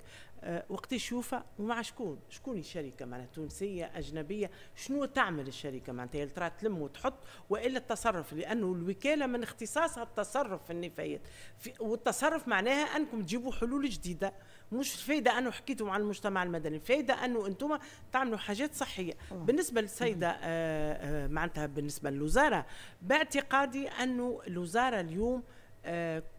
Speaker 14: وقت يشوفها ومع شكون؟ شكون الشركة معناتها تونسية أجنبية؟ شنو تعمل الشركة معناتها ترى تلم وتحط وإلا التصرف لأنه الوكالة من اختصاصها التصرف في النفايات. في والتصرف معناها أنكم تجيبوا حلول جديدة. مش الفايده أنه حكيتوا مع المجتمع المدني الفايده أنه أنتم تعملوا حاجات صحية. بالنسبة للسيدة آه، آه، معناتها بالنسبة للوزارة باعتقادي أنه الوزارة اليوم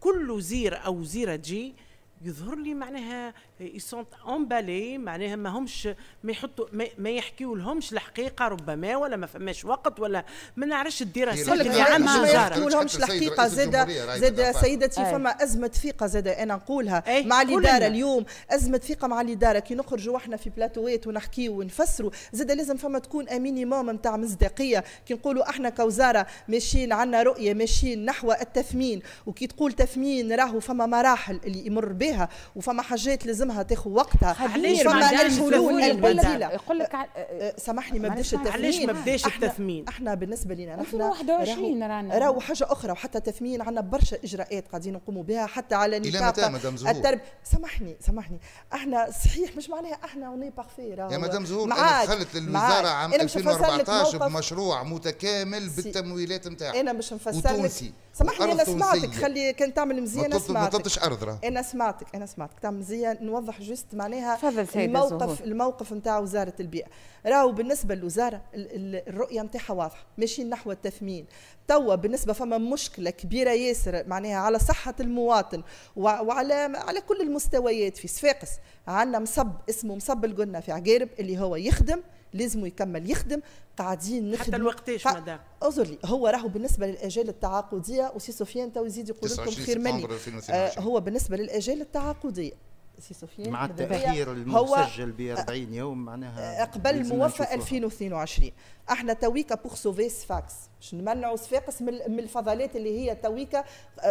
Speaker 14: كل وزير أو وزيرة تجي يظهر لي معناها يسونت امبالي معناها ما همش ما يحطوا ما, ما يحكيوا لهمش الحقيقة ربما ولا ما فماش وقت ولا ما نعرفش الدراسات اللي
Speaker 16: عند ما يحكوا لهمش الحقيقة زاد زاد سيدتي فما أزمة ثقة زاد أنا نقولها مع الاداره اليوم أزمة ثقة مع الاداره كي نخرجوا إحنا في بلاتوات ونحكيوا ونفسروا زاد لازم فما تكون minimum نتاع مصداقية. كي نقولوا إحنا كوزارة ماشيين عندنا رؤية ماشيين نحو التثمين وكي تقول تثمين راهو فما مراحل اللي يمر بها. بها وفما حاجات لازمها تاخذ وقتها.
Speaker 14: علاش فما الحلول
Speaker 16: يقول لك سامحني ما بداش التثمين.
Speaker 14: علاش ما بداش التثمين؟
Speaker 16: إحنا بالنسبة لنا
Speaker 1: نحن 21 رانا.
Speaker 16: راهو حاجة أخرى وحتى التثمين عندنا برشا إجراءات قاعدين نقوموا بها حتى على
Speaker 18: نطاق
Speaker 16: الترب سامحني سامحني. إحنا صحيح مش معناها إحنا اوني بارفي
Speaker 18: راهو. يا مدام زهور أنا دخلت للوزارة عام 2014 بمشروع متكامل بالتمويلات نتاعها
Speaker 16: أنا مش نفسر لك. سامحني أنا سمعتك. خلي كان تعمل مزيان سمعتك ما
Speaker 18: أرض
Speaker 16: أنا سمعتك. أنا سمعتك. تعمل مزيان نوضح جست معناها الموقف زهور. الموقف نتاع وزارة البيئة. راهو بالنسبة للوزارة الرؤية نتاعها واضحة ماشيين نحو التثمين. توا بالنسبة فما مشكلة كبيرة ياسر معناها على صحة المواطن وعلى على كل المستويات في صفاقس. عندنا مصب اسمه مصب القنا في عقارب اللي هو يخدم لازم يكمل يخدم قاعدين نخدم
Speaker 14: حتى الوقتيش ف... مدام
Speaker 16: اعذر لي هو راهو بالنسبة للآجال التعاقدية وسي سفيان تو يزيد يقول لكم خير مني. آه هو بالنسبة للآجال التعاقدية. سي سفيان
Speaker 17: مع التأخير المسجل ب 40 يوم معناها
Speaker 16: قبل موفى 2022 إحنا تويكا pour sauver Sfax باش نمنعوا صفاقس من الفضلات اللي هي تويكا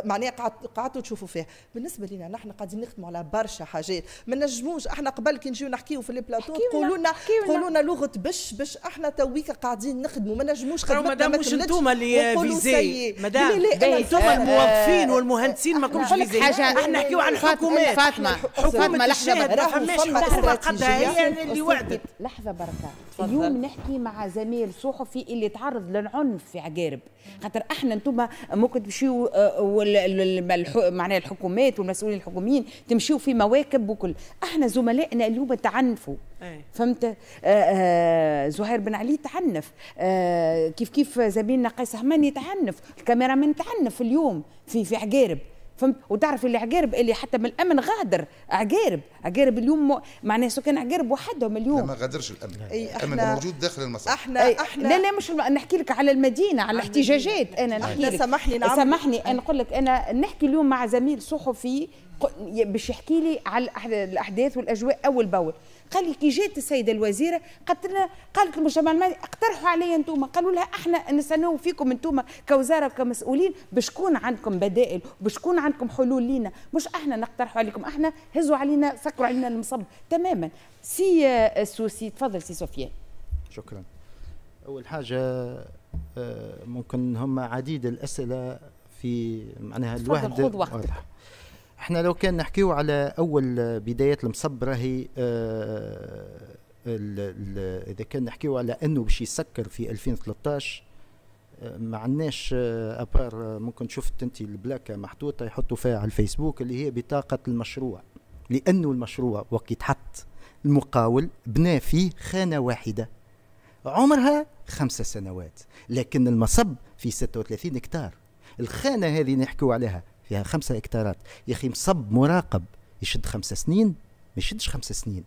Speaker 16: معناها قعدتوا تشوفوا فيها. بالنسبة لنا نحن قاعدين نخدموا على برشا حاجات. ما نجموش إحنا قبل كي نجيو نحكيو في البلاطو تقولوا لنا تقولوا لنا لغة بش بش إحنا تويكا قاعدين نخدموا. ما نجموش
Speaker 14: خدمتنا مادام مش انتوما اللي visés. مدام انتوما الموظفين والمهندسين ما كومش visés. إحنا نحكيو عن الحكومات
Speaker 1: فاطمة فاطمه لحظة
Speaker 14: ما فماش حكومه قدها هي اللي وعدت
Speaker 1: لحظه بركه اليوم نحكي مع زميل صحفي اللي تعرض للعنف في عقارب. خاطر إحنا أنتم ممكن تمشيو معناها الحكومات والمسؤولين الحكوميين تمشيو في مواكب وكل. إحنا زملائنا اليوم تعنفوا. فهمت؟ آه آه زهير بن علي تعنف. آه كيف كيف زميلنا قيس حماني تعنف الكاميرا تعنف اليوم في في عقارب. فهمت؟ وتعرف اللي عقارب اللي حتى من الأمن غادر عقارب عقارب اليوم معناها سكان عقارب وحدهم اليوم.
Speaker 18: ما غادرش الأمن. الأمن موجود داخل المصنع
Speaker 16: إحنا إحنا
Speaker 1: لا لا مش نحكي لك على المدينة على الاحتجاجات. أنا نحكي لك.
Speaker 16: سامحني
Speaker 1: نعم. سامحني. أنا نقول لك أنا نحكي اليوم مع زميل صحفي باش يحكي لي على الأحداث والأجواء أول بأول. قال لي كي جات السيدة الوزيرة قالت لنا قالت المجتمع المدني اقترحوا علي أنتم قالوا لها إحنا نستناو فيكم أنتم كوزارة وكمسؤولين باش تكون عندكم بدائل باش تكون عندكم حلول لينا. مش إحنا نقترحوا عليكم إحنا هزوا علينا سكروا علينا المصب. تماما. سي السوسي تفضل سي سفيان
Speaker 17: شكرا. أول حاجة ممكن هم عديد الأسئلة في معناها الواحد
Speaker 1: خذ وقتك.
Speaker 17: إحنا لو كان نحكيو على أول بدايات المصب راهي آه إذا كان نحكيو على أنه باش يسكر في 2013 آه ما عندناش آه ابار ممكن شفت أنت البلاكة محطوطة يحطوا فيها على الفيسبوك اللي هي بطاقة المشروع. لأنه المشروع وقت يتحط المقاول بنى فيه خانة واحدة. عمرها خمسة سنوات لكن المصب في 36 هكتار. الخانة هذه نحكوا عليها فيها خمسة هكتارات يا أخي مصب مراقب يشد خمس سنين ما يشدش خمس سنين.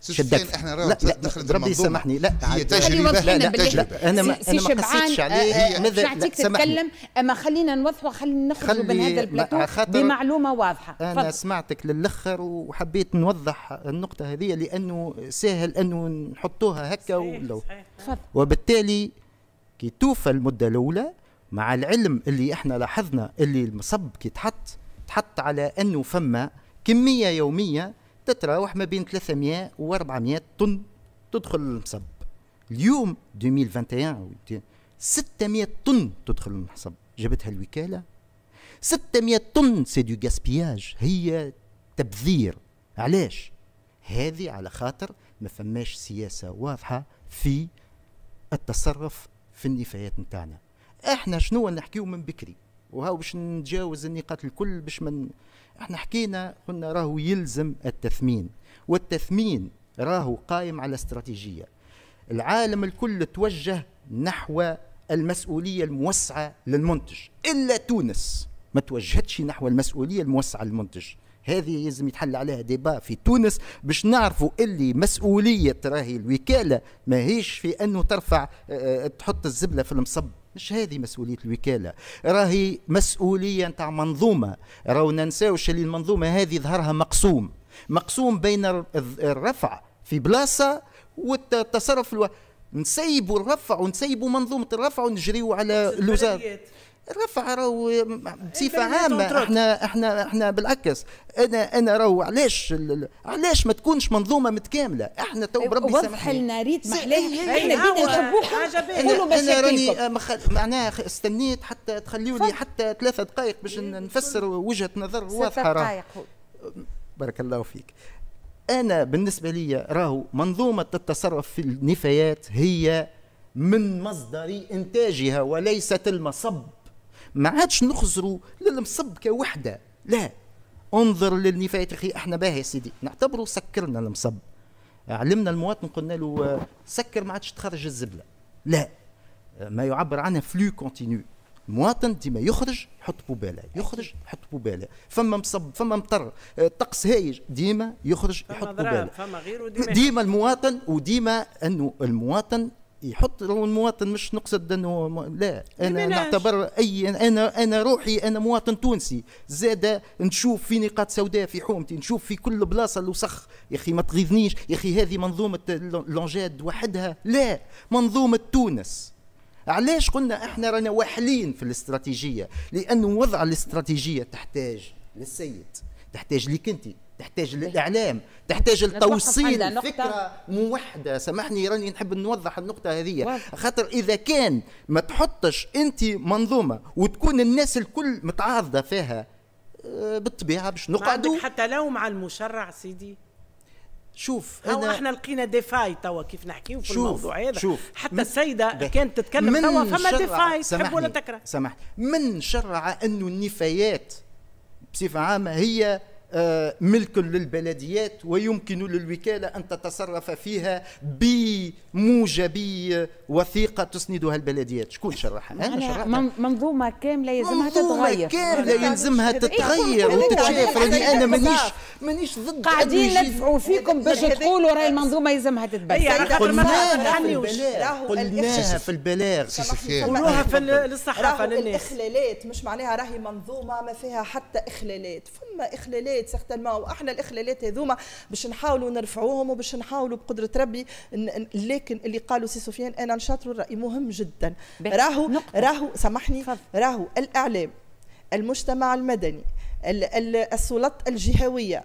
Speaker 18: شدك. إحنا لا
Speaker 17: لا ربي يسامحني. لا
Speaker 18: هي تجربة.
Speaker 1: لا لا
Speaker 18: تجربة.
Speaker 17: أنا ما أنا ما قصيتش عليه.
Speaker 1: هي ماذا؟ نعطيك تتكلم. أما خلينا نوضح وخلينا نخرج من هذا البلاطو بمعلومة واضحة.
Speaker 17: أنا فضل. سمعتك للأخر وحبيت نوضح النقطة هذه لأنه سهل أنه نحطوها هكا ولو. وبالتالي كي توفى المدة الأولى مع العلم اللي إحنا لاحظنا اللي المصب كي تحط تحط على أنه فما كمية يومية تتراوح ما بين 300 و 400 طن تدخل المصب. اليوم 2021 600 طن تدخل المصب. جابتها الوكالة. 600 طن c'est du gaspillage هي تبذير. علاش؟ هذه على خاطر ما فماش سياسة واضحة في التصرف في النفايات نتاعنا. إحنا شنو نحكيو من بكري؟ وهاو باش نتجاوز النقاط الكل باش من إحنا حكينا قلنا راهو يلزم التثمين والتثمين راهو قائم على استراتيجية. العالم الكل توجه نحو المسؤولية الموسعة للمنتج إلا تونس ما توجهتش نحو المسؤولية الموسعة للمنتج. هذه يلزم يتحل عليها ديبا في تونس باش نعرفوا اللي مسؤولية راهي الوكالة ماهيش في أنه ترفع آه، تحط الزبلة في المصب. مش هذه مسؤولية الوكالة. راهي مسؤولية نتاع منظومة. راهو ننساوش اللي المنظومة هذه ظهرها مقسوم. مقسوم بين الرفع في بلاصة والتصرف ألو... نسيبوا الرفع ونسيبوا منظومة الرفع ونجريوا على الوزارة. الرفع راهو بصفة عامة. إحنا إحنا إحنا بالعكس. أنا أنا راهو علاش علاش ما تكونش منظومة متكاملة؟ إحنا تو بربي
Speaker 1: وضح لنا ريت محلاه إحنا بدينا نحبوكم
Speaker 17: قولوا أنا راني معناها استنيت حتى تخليوا لي حتى ثلاثة دقائق باش نفسر وجهة نظر واضحة
Speaker 1: دقائق
Speaker 17: بارك الله فيك. أنا بالنسبة لي راهو منظومة التصرف في النفايات هي من مصدر إنتاجها وليست المصب. ما عادش نخزروا للمصب كوحده لا. انظر للنفايات أخي إحنا باهي يا سيدي. نعتبره سكرنا المصب. علمنا المواطن قلنا له سكر ما عادش تخرج الزبلة. لا. ما يعبر عنه flux continu المواطن ديما يخرج يحط بوبالة يخرج يحط بوبالة. فما مصب فما مطر طقس هايج ديما يخرج يحط
Speaker 14: بوبالة. ديما
Speaker 17: المواطن وديما أنه المواطن يحط لو المواطن مش نقصد انه لا أنا نعتبر أي أنا أنا روحي أنا مواطن تونسي. زاد نشوف في نقاط سوداء في حومتي. نشوف في كل بلاصة الوسخ. يا أخي ما تغيظنيش. يا أخي هذه منظومة لونجاد وحدها؟ لا. منظومة تونس. علاش قلنا إحنا رانا واحلين في الاستراتيجية؟ لأنه وضع الاستراتيجية تحتاج للسيد تحتاج لك أنت. تحتاج للإعلام تحتاج التوصيل فكرة موحدة. سامحني راني نحب نوضح النقطة هذه. خاطر إذا كان ما تحطش أنت منظومة وتكون الناس الكل متعارضة فيها آه، بالطبيعة باش نقعدوا.
Speaker 14: حتى لو مع المشرع سيدي.
Speaker 17: شوف
Speaker 14: أنا إحنا لقينا défaillance توا كيف نحكيو في الموضوع هذا.
Speaker 17: شوف.
Speaker 14: حتى السيدة كانت تتكلم توا فما défaillance تحب ولا تكره.
Speaker 17: سامحني. من شرع انه النفايات بصفة عامة هي ملك للبلديات ويمكن للوكالة أن تتصرف فيها بموجب وثيقة تسندها البلديات. شكون شرحها؟
Speaker 1: أنا شرحها منظومة كاملة يلزمها تتغير.
Speaker 17: كاملة يلزمها تتغير. وتتشاف راني أنا مانيش مانيش ضد
Speaker 1: قاعدين ندفعوا فيكم باش تقولوا راهي المنظومة يلزمها تتبدل.
Speaker 17: قلناها في البلاغ. قلناها في البلاغ
Speaker 14: قولوها في للصحافة للناس.
Speaker 16: الإخلالات مش معناها راهي منظومة ما فيها حتى إخلالات. فما إخلالات اخلالات certainement وإحنا الاخلالات هذوما باش نحاولوا نرفعوهم وباش نحاولوا بقدرة ربي لكن اللي قالوا سي سفيان أنا نشاطر الرأي مهم جدا. راهو راهو سامحني. راهو الإعلام المجتمع المدني السلطات الجهوية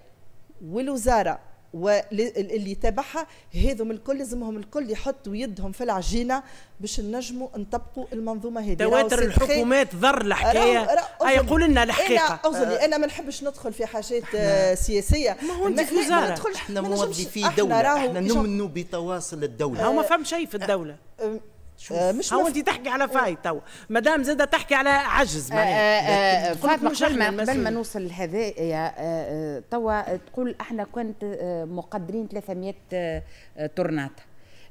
Speaker 16: والوزارة واللي تبعها هذم الكل لازمهم الكل يحطوا يدهم في العجينة باش نجموا نطبقوا المنظومة هذه.
Speaker 14: تواتر الحكومات ضر الحكاية. يقول لنا الحقيقة.
Speaker 16: أنا أه. أنا ما نحبش ندخل في حاجات آه سياسية.
Speaker 14: ما هو انت في وزارة.
Speaker 17: إحنا موظفي دولة. إحنا نؤمنوا بتواصل الدولة.
Speaker 14: هو ما فهم شيء في الدولة. أه آه مش هو انت تحكي على فايت توا. مدام زاده تحكي على عجز
Speaker 1: معناها. فاطمة قبل ما قبل ما نوصل لهذايا توا تقول أحنا كنت مقدرين 300 تورناتا.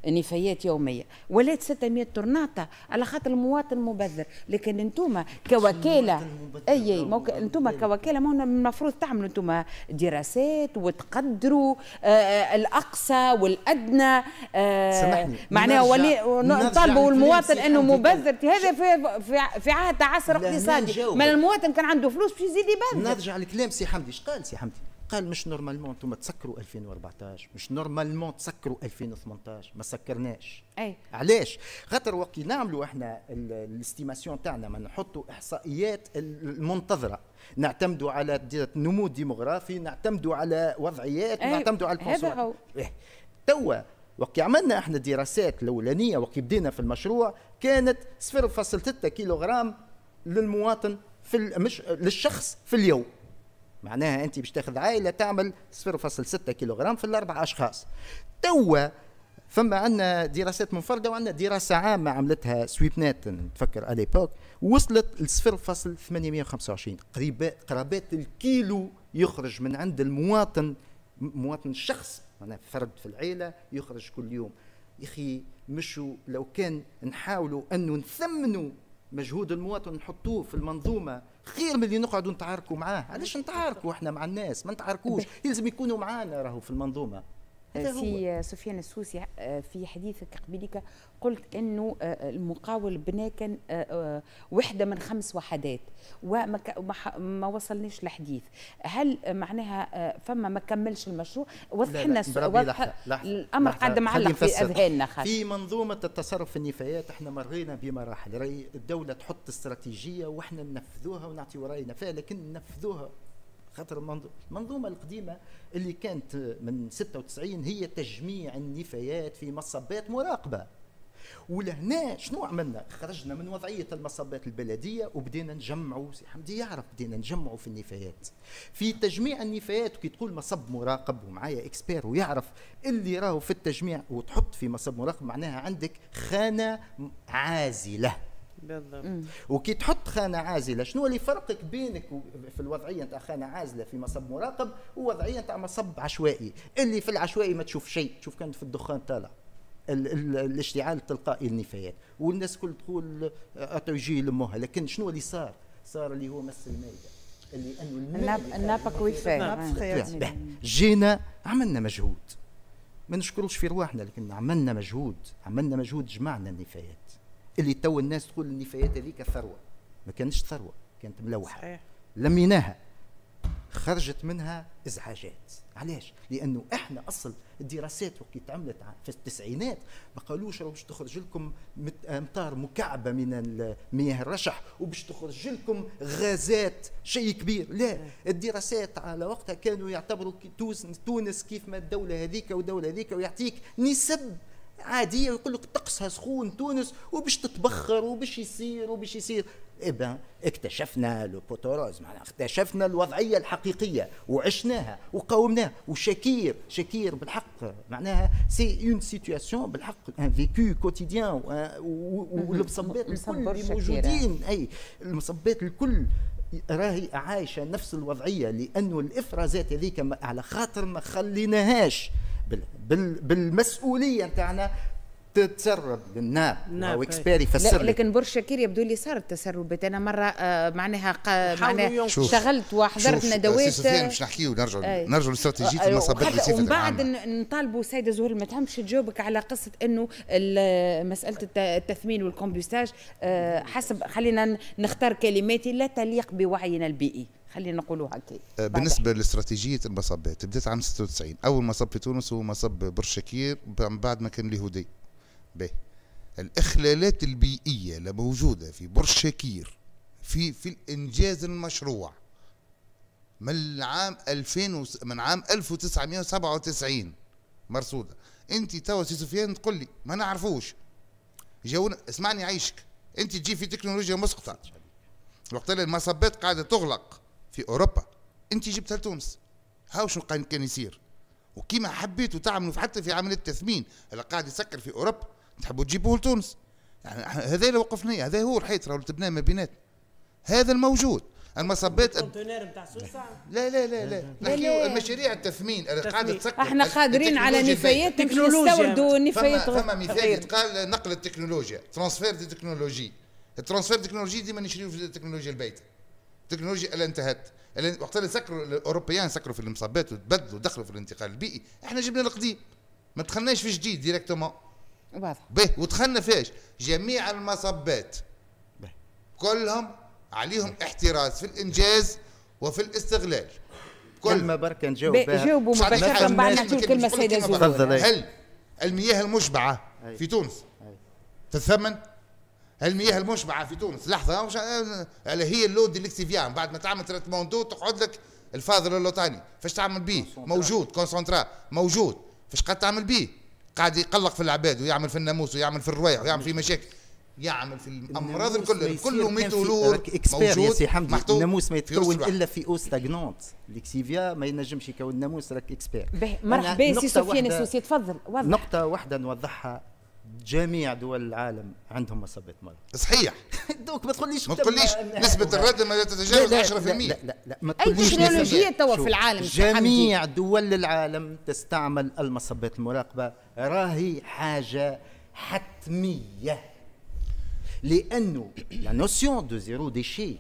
Speaker 1: نفايات يومية. ولات 600 طرناطه على خاطر المواطن مبذر لكن أنتم كوكالة أي أنتم كوكالة ما المفروض تعملوا أنتم دراسات وتقدروا آه، آآ الأقصى والأدنى.
Speaker 17: آه،
Speaker 1: معناها ولي نطالبوا المواطن إنه مبذر. هذا في في, في عهد عصر اقتصادي. ما المواطن كان عنده فلوس باش يزيد يبذر.
Speaker 17: نرجع لكلام سي حمدي. إيش قال سي حمدي؟ قال مش normalement أنتم تسكروا 2014 مش normalement تسكروا 2018 ما سكرناش.
Speaker 1: أي.
Speaker 17: علاش؟ خاطر وقت نعملوا إحنا ال estimation تاعنا ما نحطوا إحصائيات المنتظرة. نعتمدوا على النمو الديموغرافي نعتمدوا على وضعيات أي. نعتمدوا على
Speaker 1: ال consommation
Speaker 17: إيه. توا وقت عملنا إحنا الدراسات الأولانية وقت بدينا في المشروع كانت 0.6 كيلوغرام للمواطن في مش للشخص في اليوم. معناها أنت باش تاخذ عائلة تعمل 0.6 كيلوغرام في الأربع أشخاص. توا فما عندنا دراسات منفردة وعندنا دراسة عامة عملتها سويبنات نتفكر اليبوك وصلت ل 0.825 قريبات قرابات الكيلو يخرج من عند المواطن مواطن الشخص معناها فرد في العيلة يخرج كل يوم. يا أخي مشوا لو كان نحاولوا أنه نثمنوا مجهود المواطن نحطوه في المنظومة خير من اللي نقعدوا نتعاركوا معاه. علاش نتعاركوا إحنا مع الناس؟ ما نتعاركوش. يلزم يكونوا معانا راهو في المنظومة.
Speaker 1: سي سفيان السوسي آه، في حديثك قبلك قلت إنه آه، المقاول بنا كان آه، وحدة من خمس وحدات وما ما وصلناش لحديث هل معناها فما ما كملش المشروع وضح لنا
Speaker 17: الأمر.
Speaker 1: قاعد معلق في. أذهاننا.
Speaker 17: في منظومة التصرف في النفايات إحنا مرينا بمراحل رأي الدولة تحط استراتيجية وإحنا ننفذوها ونعطيو راينا فيها لكن ننفذوها خاطر المنظ- المنظومة القديمة اللي كانت من 96 هي تجميع النفايات في مصبات مراقبة ولهنا شنو عملنا؟ خرجنا من وضعية المصبات البلدية وبدينا نجمعوا سي حمدي يعرف بدينا نجمعوا في النفايات. في تجميع النفايات وكي تقول مصب مراقب ومعايا expert ويعرف اللي راهو في التجميع وتحط في مصب مراقب معناها عندك خانة عازلة.
Speaker 14: بالضبط.
Speaker 17: وكي تحط خانة عازلة شنو اللي فرقك بينك في الوضعية نتاع خانة عازلة في مصب مراقب ووضعية نتاع مصب عشوائي؟ اللي في العشوائي ما تشوف شيء تشوف كانت في الدخان طالع ال ال الاشتعال التلقائي للنفايات. والناس كل تقول اتو يجي يلموها لكن شنو اللي صار؟ صار اللي هو مس المائده اللي أنه الماء
Speaker 1: الناب-
Speaker 17: اللي
Speaker 1: النابا
Speaker 17: خارج
Speaker 1: كويفاه.
Speaker 17: النابا
Speaker 1: آه.
Speaker 17: جينا عملنا مجهود. ما نشكروش في رواحنا لكن عملنا مجهود. عملنا مجهود جمعنا النفايات. اللي تو الناس تقول النفايات هذيك ثروه ما كانتش ثروة كانت ملوحة.
Speaker 14: صحيح.
Speaker 17: لميناها. خرجت منها إزعاجات. علاش؟ لأنه إحنا أصل الدراسات وقت تعملت ع- في التسعينات ما قالوش باش تخرج لكم أمطار مكعبة من مياه الرشح وباش تخرج لكم غازات شيء كبير. لا الدراسات على وقتها كانوا يعتبروا تونس كيف ما الدولة هذيك والدولة هذيك ويعطيك نسب عادية ويقول لك طقسها سخون تونس وباش تتبخر وباش يصير وباش يصير. إبا اكتشفنا لو بوتوروز معناها اكتشفنا الوضعية الحقيقية وعشناها وقاومناها وشكير شكير بالحق. معناها سي اون سيتوياسيون بالحق ان فيكو كوتيديان والمصبات الكل اللي. موجودين أي المصبات الكل راهي عايشة نفس الوضعية لأنه الإفرازات هذيك على خاطر ما خليناهاش. بالمسؤولية نتاعنا تتسرب للناب
Speaker 14: أي.
Speaker 1: expert
Speaker 17: يفسر لك
Speaker 1: لكن برج شكير يبدو لي صارت تسربات أنا مرة آه، معناها ق- معناها. اشتغلت وحضرت ندوات.
Speaker 18: باش نحكيو نرجعوا
Speaker 1: أي.
Speaker 18: نرجعوا لاستراتيجيه
Speaker 1: آه،
Speaker 18: المصابات
Speaker 1: وخاطر-
Speaker 18: بصفه
Speaker 1: ومن بعد نطالبوا سيده زهور باش تجاوبك على قصه إنه ال- مسألة الت- التثمين وال compostage آه، حسب خلينا نختار كلماتي لا تليق بوعينا البيئي. خلينا نقولوا هكا
Speaker 18: آه، بالنسبة لاستراتيجيه المصبات بدات عام 96 أول مصب في تونس هو مصب برج شكير من بعد ما كان اليهودي. باهي الإخلالات البيئية اللي موجودة في برج شكير في في الإنجاز المشروع. من العام 2000 وس- من عام 1997 مرصودة. أنت توا سي سفيان تقول لي ما نعرفوش. جاونا اسمعني عيشك أنت تجي في تكنولوجيا مسقطة. وقت اللي المصبات قاعدة تغلق في أوروبا أنت جبتها لتونس. هاو شنو كان يصير؟ وكيما حبيتوا تعملوا حتى في عملية التثمين اللي قاعد يسكر في أوروبا تحبوا تجيبوه لتونس. يعني هذا اللي وقفنا هذا هو الحيط راهو تبناه ما بيناتنا هذا الموجود. المصبات
Speaker 14: ال conteneur نتاع سوسة؟
Speaker 18: لا لا لا لا نحكيو المشاريع التثمين اللي قاعدة تسكر.
Speaker 1: إحنا قادرين على نفايات نستوردوا نفايات
Speaker 18: فما, فما مثال. يتقال نقل التكنولوجيا. transfert des technologies. ال transfert technologie ديما نشريو في التكنولوجيا البيت التكنولوجيا اللي انتهت. وقت اللي سكروا الأوروبيان سكروا في المصبات وتبدلوا دخلوا في الانتقال البيئي. إحنا جبنا القديم. ما دخلناش في جديد directement
Speaker 1: واضح.
Speaker 18: به ودخلنا فيش جميع المصبات. كلهم عليهم احتراز في الإنجاز وفي الاستغلال.
Speaker 17: كلمه بركه نجاوب بها.
Speaker 1: جاوبوا
Speaker 17: حاجة.
Speaker 1: بعد نعطيو زهور.
Speaker 17: تفضل أي.
Speaker 18: هل المياه المشبعة في تونس؟ تثمن المياه المشبعة في تونس؟ لحظة مش اللي هي اللود الاكتيفيان بعد ما تعمل تريتمون دو تقعد لك الفاضل اللوطاني فاش تعمل بيه؟ موجود كونسنترا موجود. فاش قاعد تعمل بيه؟ قاعد يقلق في العباد ويعمل في الناموس ويعمل في الروايح ويعمل في مشاكل. يعمل في الامراض الكل كله ميتولور
Speaker 17: يا سي حمدي.
Speaker 18: محطوط
Speaker 17: الناموس ما يتكون. إلا في أو ستاغنونت ليكسيفيا ما ينجمش يكون ناموس راك اكسبير
Speaker 1: مرحبا سي سفيان السوسي تفضل وضح
Speaker 17: نقطة واحدة نوضحها. جميع دول العالم عندهم مصبات مراقبة.
Speaker 18: صحيح.
Speaker 17: donc ما تقوليش
Speaker 18: ما تقوليش نسبة الردم لا تتجاوز 10%
Speaker 17: لا لا لا ما تقوليش
Speaker 1: تكنولوجيا
Speaker 17: نسبة.
Speaker 1: توا في العالم
Speaker 17: جميع دول العالم تستعمل المصبات المراقبة راهي حاجة حتمية. لأنه la notion de zéro déchet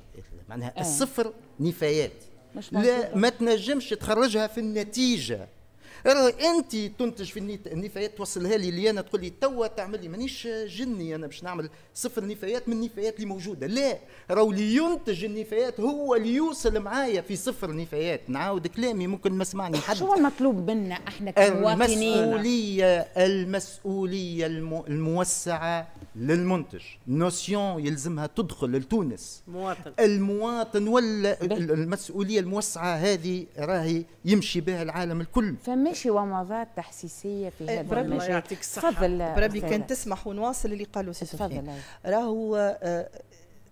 Speaker 17: معناها
Speaker 1: آه.
Speaker 17: الصفر نفايات. لا. ما تنجمش تخرجها في النتيجة. انت تنتج في النفايات توصلها لي اللي أنا تقول لي توا تعمل لي مانيش جني أنا باش نعمل صفر نفايات من النفايات اللي موجودة. لا راهو اللي ينتج النفايات هو اللي يوصل معايا في صفر نفايات. نعاود كلامي ممكن ما سمعني حد.
Speaker 1: شو المطلوب منا إحنا كمواطنين؟
Speaker 17: المسؤولية المسؤولية الم- الموسعة. للمنتج. notion يلزمها تدخل لتونس.
Speaker 14: مواطن.
Speaker 17: المواطن ولا ال- المسؤولية الموسعة هذه راهي يمشي بها العالم الكل.
Speaker 1: فماشي ومضات تحسيسية في هذا
Speaker 16: بربي
Speaker 1: المجال؟
Speaker 16: يعطيك الصحة.
Speaker 1: تفضل
Speaker 16: بربي. كان تسمح ونواصل اللي قالوا سي
Speaker 1: تفضل،.
Speaker 16: راهو آه،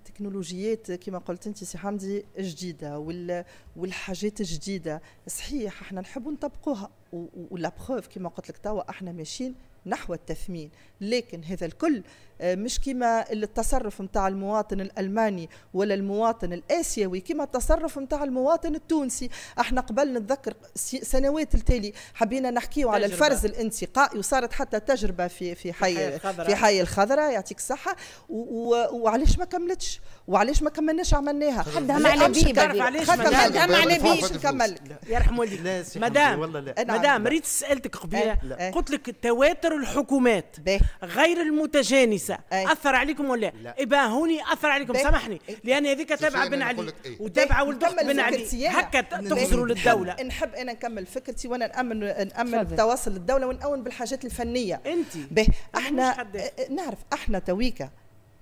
Speaker 16: تكنولوجيات كما قلت انت سي حمدي جديدة وال والحاجات جديدة. صحيح إحنا نحبوا نطبقوها و la preuve كما قلت لك توا إحنا ماشيين نحو التثمين. لكن هذا الكل مش كما التصرف نتاع المواطن الألماني ولا المواطن الآسيوي كما التصرف نتاع المواطن التونسي. إحنا قبل نتذكر سنوات التالي حبينا نحكيو على. الفرز الانتقائي وصارت حتى تجربة في في
Speaker 14: حي
Speaker 16: حي
Speaker 14: الخضراء.
Speaker 16: في حي الخضراء يعطيك الصحة. وعلاش ما كملتش؟ وعلاش ما كملناش عملناها؟
Speaker 1: خدها
Speaker 16: لا،
Speaker 1: مع
Speaker 16: مش
Speaker 1: نبيبة
Speaker 16: تعرف
Speaker 1: دي.
Speaker 16: علاش
Speaker 14: خدها
Speaker 16: ما
Speaker 14: مع
Speaker 16: كملناش
Speaker 14: نبيبة.
Speaker 16: باش نكمل
Speaker 14: يرحم والديك مدام
Speaker 17: والله لا.
Speaker 14: مدام. ريت سألتك
Speaker 16: قبيلة.
Speaker 14: قلت لك تواتر الحكومات غير المتجانسه أثر عليكم ولا؟
Speaker 16: لا.
Speaker 14: إبا هوني أثر عليكم. سامحني. لأن هذيك
Speaker 16: تابعة
Speaker 14: بن علي.
Speaker 16: إيه.
Speaker 14: وتابعة ولد بن علي. هكا
Speaker 16: نحب-
Speaker 14: للدولة.
Speaker 16: نحب أنا نكمل فكرتي وأنا نأمن نامن. التواصل للدوله ونأون بالحاجات الفنية.
Speaker 14: انت
Speaker 16: به إحنا آه، نعرف إحنا تويكا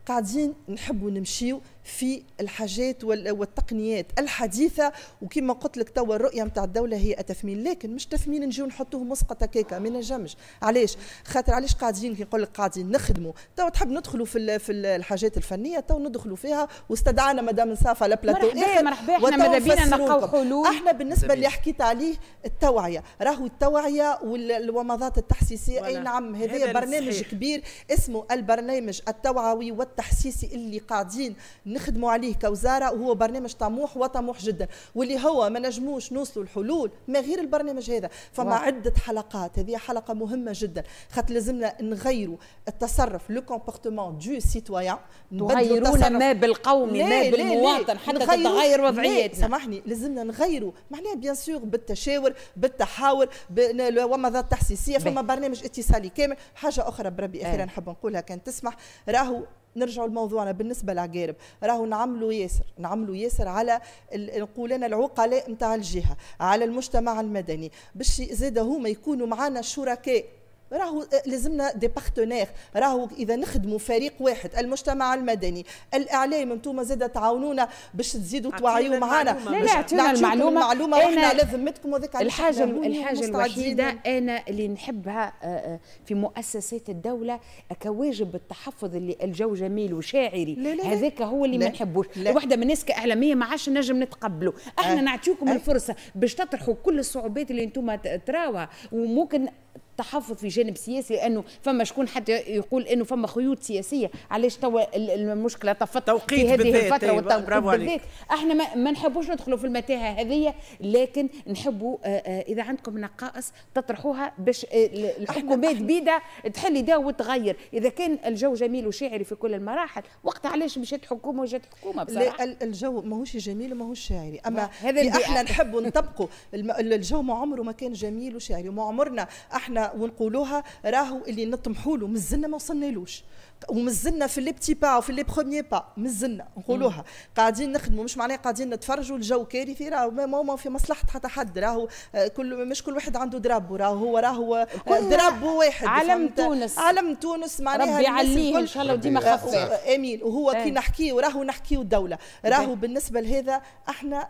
Speaker 16: قاعدين نحبوا نمشيو في الحاجات وال- والتقنيات الحديثة وكما قلت لك توا الرؤية نتاع الدولة هي التثمين لكن مش تثمين نجيو نحطوه مسقط هكاكا ما نجمش علاش خاطر علاش قاعدين كي نقول لك قاعدين نخدموا توا تحب ندخلوا في ال- في ال- الحاجات الفنية تو ندخلوا فيها واستدعانا مدام نصافى لا بلاتو
Speaker 1: مرحبا، مرحبا،
Speaker 16: إحنا
Speaker 1: ماذا بينا نلقاو. حلول.
Speaker 16: أحنا
Speaker 1: بالنسبة.
Speaker 16: اللي حكيت عليه التوعية راهو التوعية والومضات التحسيسية
Speaker 14: أي.
Speaker 16: نعم
Speaker 14: هذا
Speaker 16: برنامج
Speaker 14: الصحيح.
Speaker 16: كبير اسمه البرنامج التوعوي والتحسيسي اللي قاعدين نخدموا عليه كوزارة وهو برنامج طموح وطموح جدا. واللي هو ما نجموش نوصلوا الحلول ما غير البرنامج هذا. فما
Speaker 1: واضح.
Speaker 16: عدة حلقات هذه حلقة مهمة جدا. خاطر لازمنا نغيروا التصرف le comportement du citoyen
Speaker 1: تغيرون ما بالقوم، ما بالمواطن، حتى تتغير وضعياتنا.
Speaker 16: سامحني لازمنا نغيروا. معناها bien sûr بالتشاور بالتحاور بالومضات التحسيسية فما برنامج اتصالي كامل. حاجة أخرى بربي أخيرا
Speaker 1: أي.
Speaker 16: نحب نقولها كان تسمح راهو نرجعوا لموضوعنا بالنسبة للعقارب راهو نعملوا ياسر نعملوا ياسر على نقول أنا العقلاء نتاع الجهة على المجتمع المدني. باش زاد هما يكونوا معنا شركاء. راهو لازمنا دي بارتنير راهو إذا نخدموا فريق واحد المجتمع المدني الإعلام أنتم زاد تعاونونا باش تزيدوا توعيوا معنا
Speaker 1: لا لا المعلومة
Speaker 16: المعلومة وإحنا لازمتكم وذاك
Speaker 1: الحاجة
Speaker 16: الحاجة.
Speaker 1: الوحيدة أنا اللي نحبها آه، آه، في مؤسسات الدولة كواجب التحفظ اللي الجو جميل وشاعري. هذاك هو اللي ما. نحبوش. واحدة من الناس كاعلاميه ما عادش نجم نتقبله إحنا
Speaker 16: آه.
Speaker 1: نعطيكم
Speaker 16: آه.
Speaker 1: الفرصة باش تطرحوا كل الصعوبات اللي أنتم تراوها وممكن تحفظ في جانب سياسي لأنه فما شكون حتى يقول إنه فما خيوط سياسية. علاش توا ال- المشكلة طفت في هذه الفترة
Speaker 14: أيوة،
Speaker 1: والتوقيت. بالذات. إحنا ما, ما نحبوش ندخلوا في المتاهة هذه لكن نحبوا آه، آه، إذا عندكم نقائص تطرحوها باش آه، ال- الحكومات بيدا تحل ده وتغير. إذا كان الجو جميل وشاعري في كل المراحل وقتها علاش مشات حكومة وجات حكومة بصراحة؟
Speaker 16: لا ال- الجو ماهوش جميل وماهوش شاعري. أما
Speaker 1: هذا إحنا
Speaker 16: نحبوا نطبقوا الجو ما عمره ما كان جميل وشاعري. وما عمرنا إحنا ونقولوها راهو اللي نطمحوا له مازلنا ما وصلنالوش ومازلنا في لي بتي با وفي لي بروميي با مازلنا نقولوها قاعدين نخدموا مش معناه قاعدين نتفرجوا الجو كارثي راهو ما في مصلحة حتى حد راهو آه، كل مش كل واحد عنده drapeau راهو هو راهو آه،
Speaker 1: كل
Speaker 16: drapeau واحد
Speaker 1: علم؟ تونس.
Speaker 16: علم تونس معناها
Speaker 1: ربي يعليه إن شاء الله وديما خفاف.
Speaker 16: آه، آمين وهو. كي نحكيه راهو نحكيه الدولة راهو. بالنسبة لهذا إحنا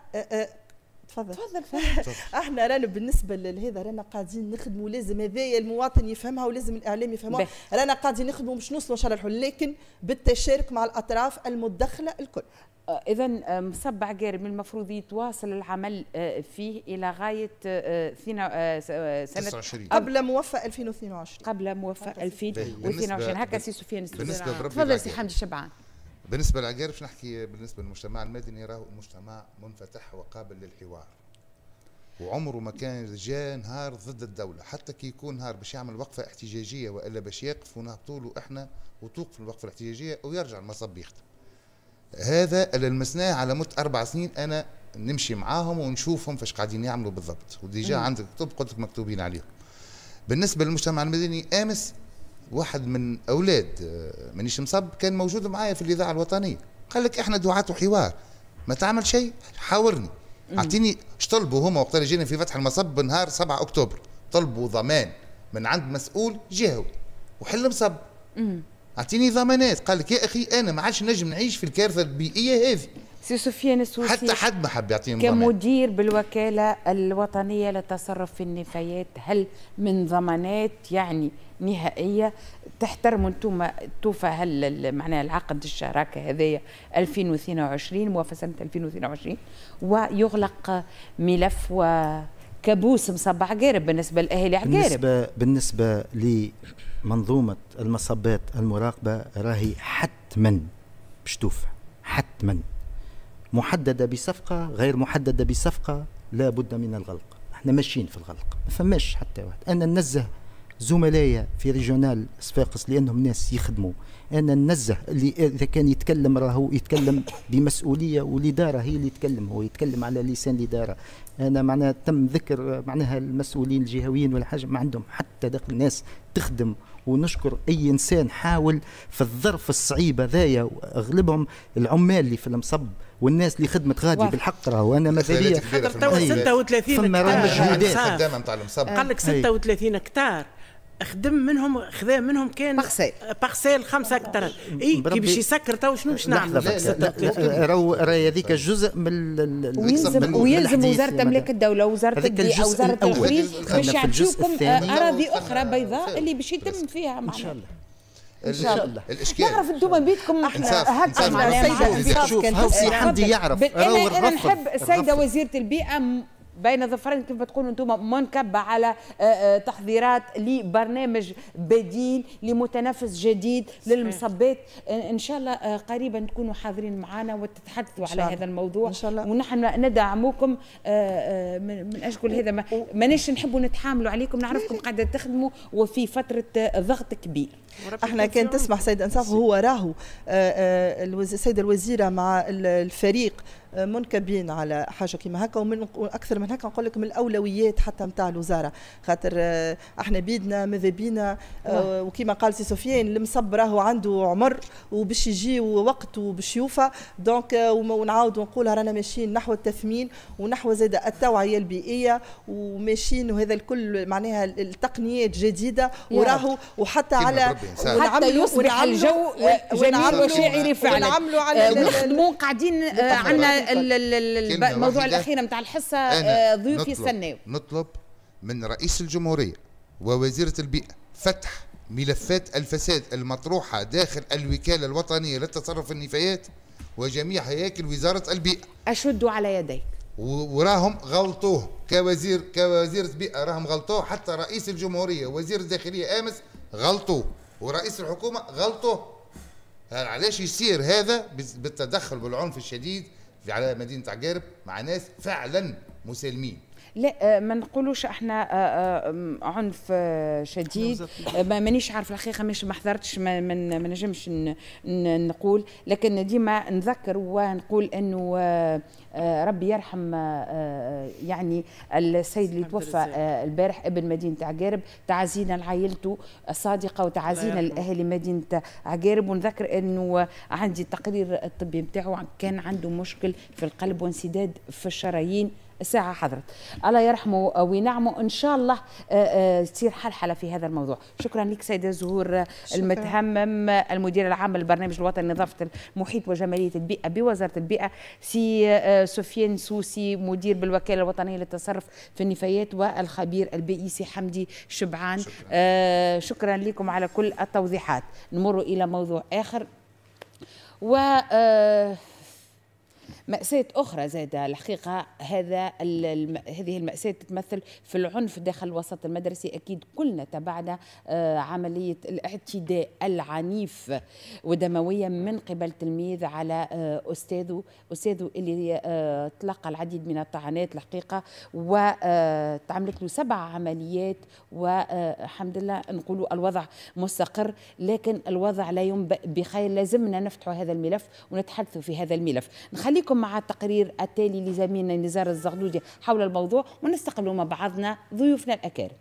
Speaker 16: تفضل.
Speaker 1: تفضل
Speaker 16: إحنا رانا بالنسبة لهذا رانا قاعدين نخدموا لازم هذايا المواطن يفهمها ولازم الإعلام يفهمها. رانا قاعدين نخدموا باش نوصلوا ان شاء الله الحلول لكن بالتشارك مع الأطراف المدخلة الكل.
Speaker 1: اذا مصب عقارب من المفروض يتواصل العمل آه، فيه إلى غاية آه، آه، آه، سنة
Speaker 18: 29.
Speaker 16: قبل موفى 2022
Speaker 1: قبل موفى 2022 هكا سي سفيان تفضل سي. حمدي شبعان
Speaker 18: بالنسبة للعقارب باش نحكي بالنسبة للمجتمع المدني راهو مجتمع منفتح وقابل للحوار. وعمره ما كان جاء نهار ضد الدولة. حتى كي يكون نهار باش يعمل وقفة احتجاجية وإلا باش يقف ونهبطوا له إحنا وتوقف الوقفة الاحتجاجية ويرجع المصب يخدم هذا اللي لمسناه على مدة أربع سنين أنا نمشي معاهم ونشوفهم فاش قاعدين يعملوا بالضبط. وديجا. عندك كتب قلت لك مكتوبين عليهم. بالنسبة للمجتمع المدني آمس واحد من أولاد آه، مانيش مصب كان موجود معايا في الإذاعة الوطنية. قال لك إحنا دعاة حوار ما تعمل شيء؟ حاورني. أعطيني إيش طلبوا هما وقت اللي جينا في فتح المصب بنهار 7 أكتوبر. طلبوا ضمان من عند مسؤول جهوي. وحل مصب. أعطيني ضمانات. قال لك يا أخي أنا ما عادش نجم نعيش في الكارثة البيئية هذه.
Speaker 1: سي سفيان السوسي
Speaker 18: حتى حد ما حب يعطيني ضمان
Speaker 1: كمدير بالوكالة الوطنية للتصرف في النفايات هل من ضمانات؟ يعني نهائية تحترموا أنتم توفى هل معناها العقد الشراكة هذايا 2022 موافقة سنة 2022 ويغلق ملف وكابوس مصب عقارب بالنسبة لأهالي عقارب
Speaker 17: بالنسبة بالنسبة لمنظومة المصبات المراقبة راهي حتما باش توفى حتما. محددة بصفقة غير محددة بصفقة لا بد من الغلق. إحنا ماشيين في الغلق ما فماش حتى واحد. أنا ننزه زملائي في ريجونال صفاقس لأنهم ناس يخدموا. أنا ننزه اللي إذا كان يتكلم راهو يتكلم بمسؤولية والاداره هي اللي يتكلم هو يتكلم على لسان الاداره أنا معناها تم ذكر معناها المسؤولين الجهويين ولا حاجة ما عندهم حتى دخل ناس تخدم. ونشكر أي إنسان حاول في الظرف الصعيب هذايا وأغلبهم العمال اللي في المصب والناس اللي خدمت غادي. بالحق راهو. أنا ماذا بيا
Speaker 14: خاطر توا 36
Speaker 17: فما راه
Speaker 14: هكتار.
Speaker 17: مجهودات
Speaker 14: صار.
Speaker 18: خدامة نتاع المصب.
Speaker 14: قال لك
Speaker 17: أي.
Speaker 14: 36 هكتار. خدم منهم خذا منهم كان بارسيل parcelle 5 هكتار إي كي باش يسكر تو شنو باش نعمل
Speaker 17: راهو راهي هذيك جزء من ال- ال-
Speaker 1: ويلزم ويلزم الدولة وزارة
Speaker 17: هذاك
Speaker 1: البيئه
Speaker 17: الجزء
Speaker 1: وزارة
Speaker 17: الأول.
Speaker 1: التخريج باش يعطيوكم. أراضي أخرى بيضاء اللي باش يتم فيها إن
Speaker 17: شاء الله.
Speaker 1: إن شاء الله.
Speaker 18: الإشكال.
Speaker 1: نعرف أنتم بيتكم.
Speaker 18: إنصاف،
Speaker 1: هكا. معناها
Speaker 18: شوف،
Speaker 17: حمدي يعرف. أنا
Speaker 1: نحب السيده. وزيرة البيئة بين ظفرين كيف تقولوا أنتم منكبة على آه، آه، تحضيرات لبرنامج بديل لمتنفس جديد للمصبات ان شاء الله آه، قريبا تكونوا حاضرين معنا وتتحدثوا على هذا. الموضوع.
Speaker 16: إن شاء الله.
Speaker 1: ونحن ندعمكم آه، من من أجل هذا ما- مانيش نحبوا نتحاملوا عليكم نعرفكم قاعدة تخدموا وفي فترة ضغط كبير.
Speaker 16: أحنا كان تسمح سيد أنصاف هو راهو الوز- السيده الوزيرة مع ال- الفريق منكبين على حاجة كيما هكا ومن أكثر من هكا نقول لك من الأولويات حتى نتاع الوزارة. خاطر آه، إحنا بيدنا ماذا بينا؟ آه، وكيما قال سي سفيان المصب راهو عنده عمر وباش يجي وقت وباش يوفى. donc آه، ونعاود نقولها رانا ماشيين نحو التثمين ونحو زاد التوعية البيئية وماشيين وهذا الكل معناها التقنيات
Speaker 1: جديدة.
Speaker 16: وراهو. وحتى على.
Speaker 1: حتى
Speaker 16: ونعملوا-
Speaker 1: يصبح
Speaker 16: ونعملوا-
Speaker 1: الجو جميل
Speaker 16: ونعملوا-
Speaker 1: وشاعري فعلا.
Speaker 16: ونعملوا على
Speaker 1: ونخدموا قاعدين عندنا الموضوع. الاخير نتاع
Speaker 18: الحصة
Speaker 1: آه، ضيوف يستناو
Speaker 18: نطلب من رئيس الجمهورية ووزيرة البيئة فتح ملفات الفساد المطروحة داخل الوكالة الوطنية للتصرف في النفايات وجميع هياكل وزارة البيئة.
Speaker 1: اشدوا على يديك.
Speaker 18: وراهم غلطوه كوزير كوزيرة بيئة راهم غلطوه. حتى رئيس الجمهورية وزير الداخلية أمس غلطوه ورئيس الحكومة غلطوه. هل علاش يصير هذا؟ بالتدخل والعنف الشديد على مدينة عقارب مع ناس فعلا مسالمين.
Speaker 1: لا آه، ما نقولوش إحنا آه، آه، عنف شديد. ما مانيش عارف الحقيقة مش ما حضرتش ما نجمش نقول. لكن ديما نذكر ونقول انه ربي يرحم يعني السيد اللي توفى البارح ابن مدينة عقارب تعازينا لعائلته الصادقة وتعازينا. لاهالي مدينة عقارب. ونذكر انه عندي التقرير الطبي نتاعو كان عنده مشكل في القلب وانسداد في الشرايين. الساعة حضرت. الله يرحمه وينعمه. إن شاء الله آه، آه، تصير حلحلة في هذا الموضوع. شكرا لك سيدة زهور آه، المتهمم آه، المدير العام للبرنامج الوطني لنظافة المحيط وجمالية البيئة بوزارة البيئة سي آه، سفيان سوسي مدير بالوكالة الوطنية للتصرف في النفايات والخبير البيئي سي حمدي شبعان. شكرا, آه شكرا لكم على كل التوضيحات. نمر إلى موضوع آخر. و آه، مأساة أخرى زاد الحقيقة هذا الم... هذه المأساة تتمثل في العنف داخل الوسط المدرسي. أكيد كلنا تبعنا آه عملية الاعتداء العنيف ودموية من قبل تلميذ على آه أستاذه. أستاذه اللي آه تلقى العديد من الطعنات الحقيقة وتعملت له سبع عمليات والحمد لله نقولوا الوضع مستقر لكن الوضع لا ينبأ بخير. لازمنا نفتح هذا الملف ونتحدث في هذا الملف. نخليكم مع التقرير التالي لزميلنا نزار الزغدودي حول الموضوع ونستقبل مع بعضنا ضيوفنا الأكارم.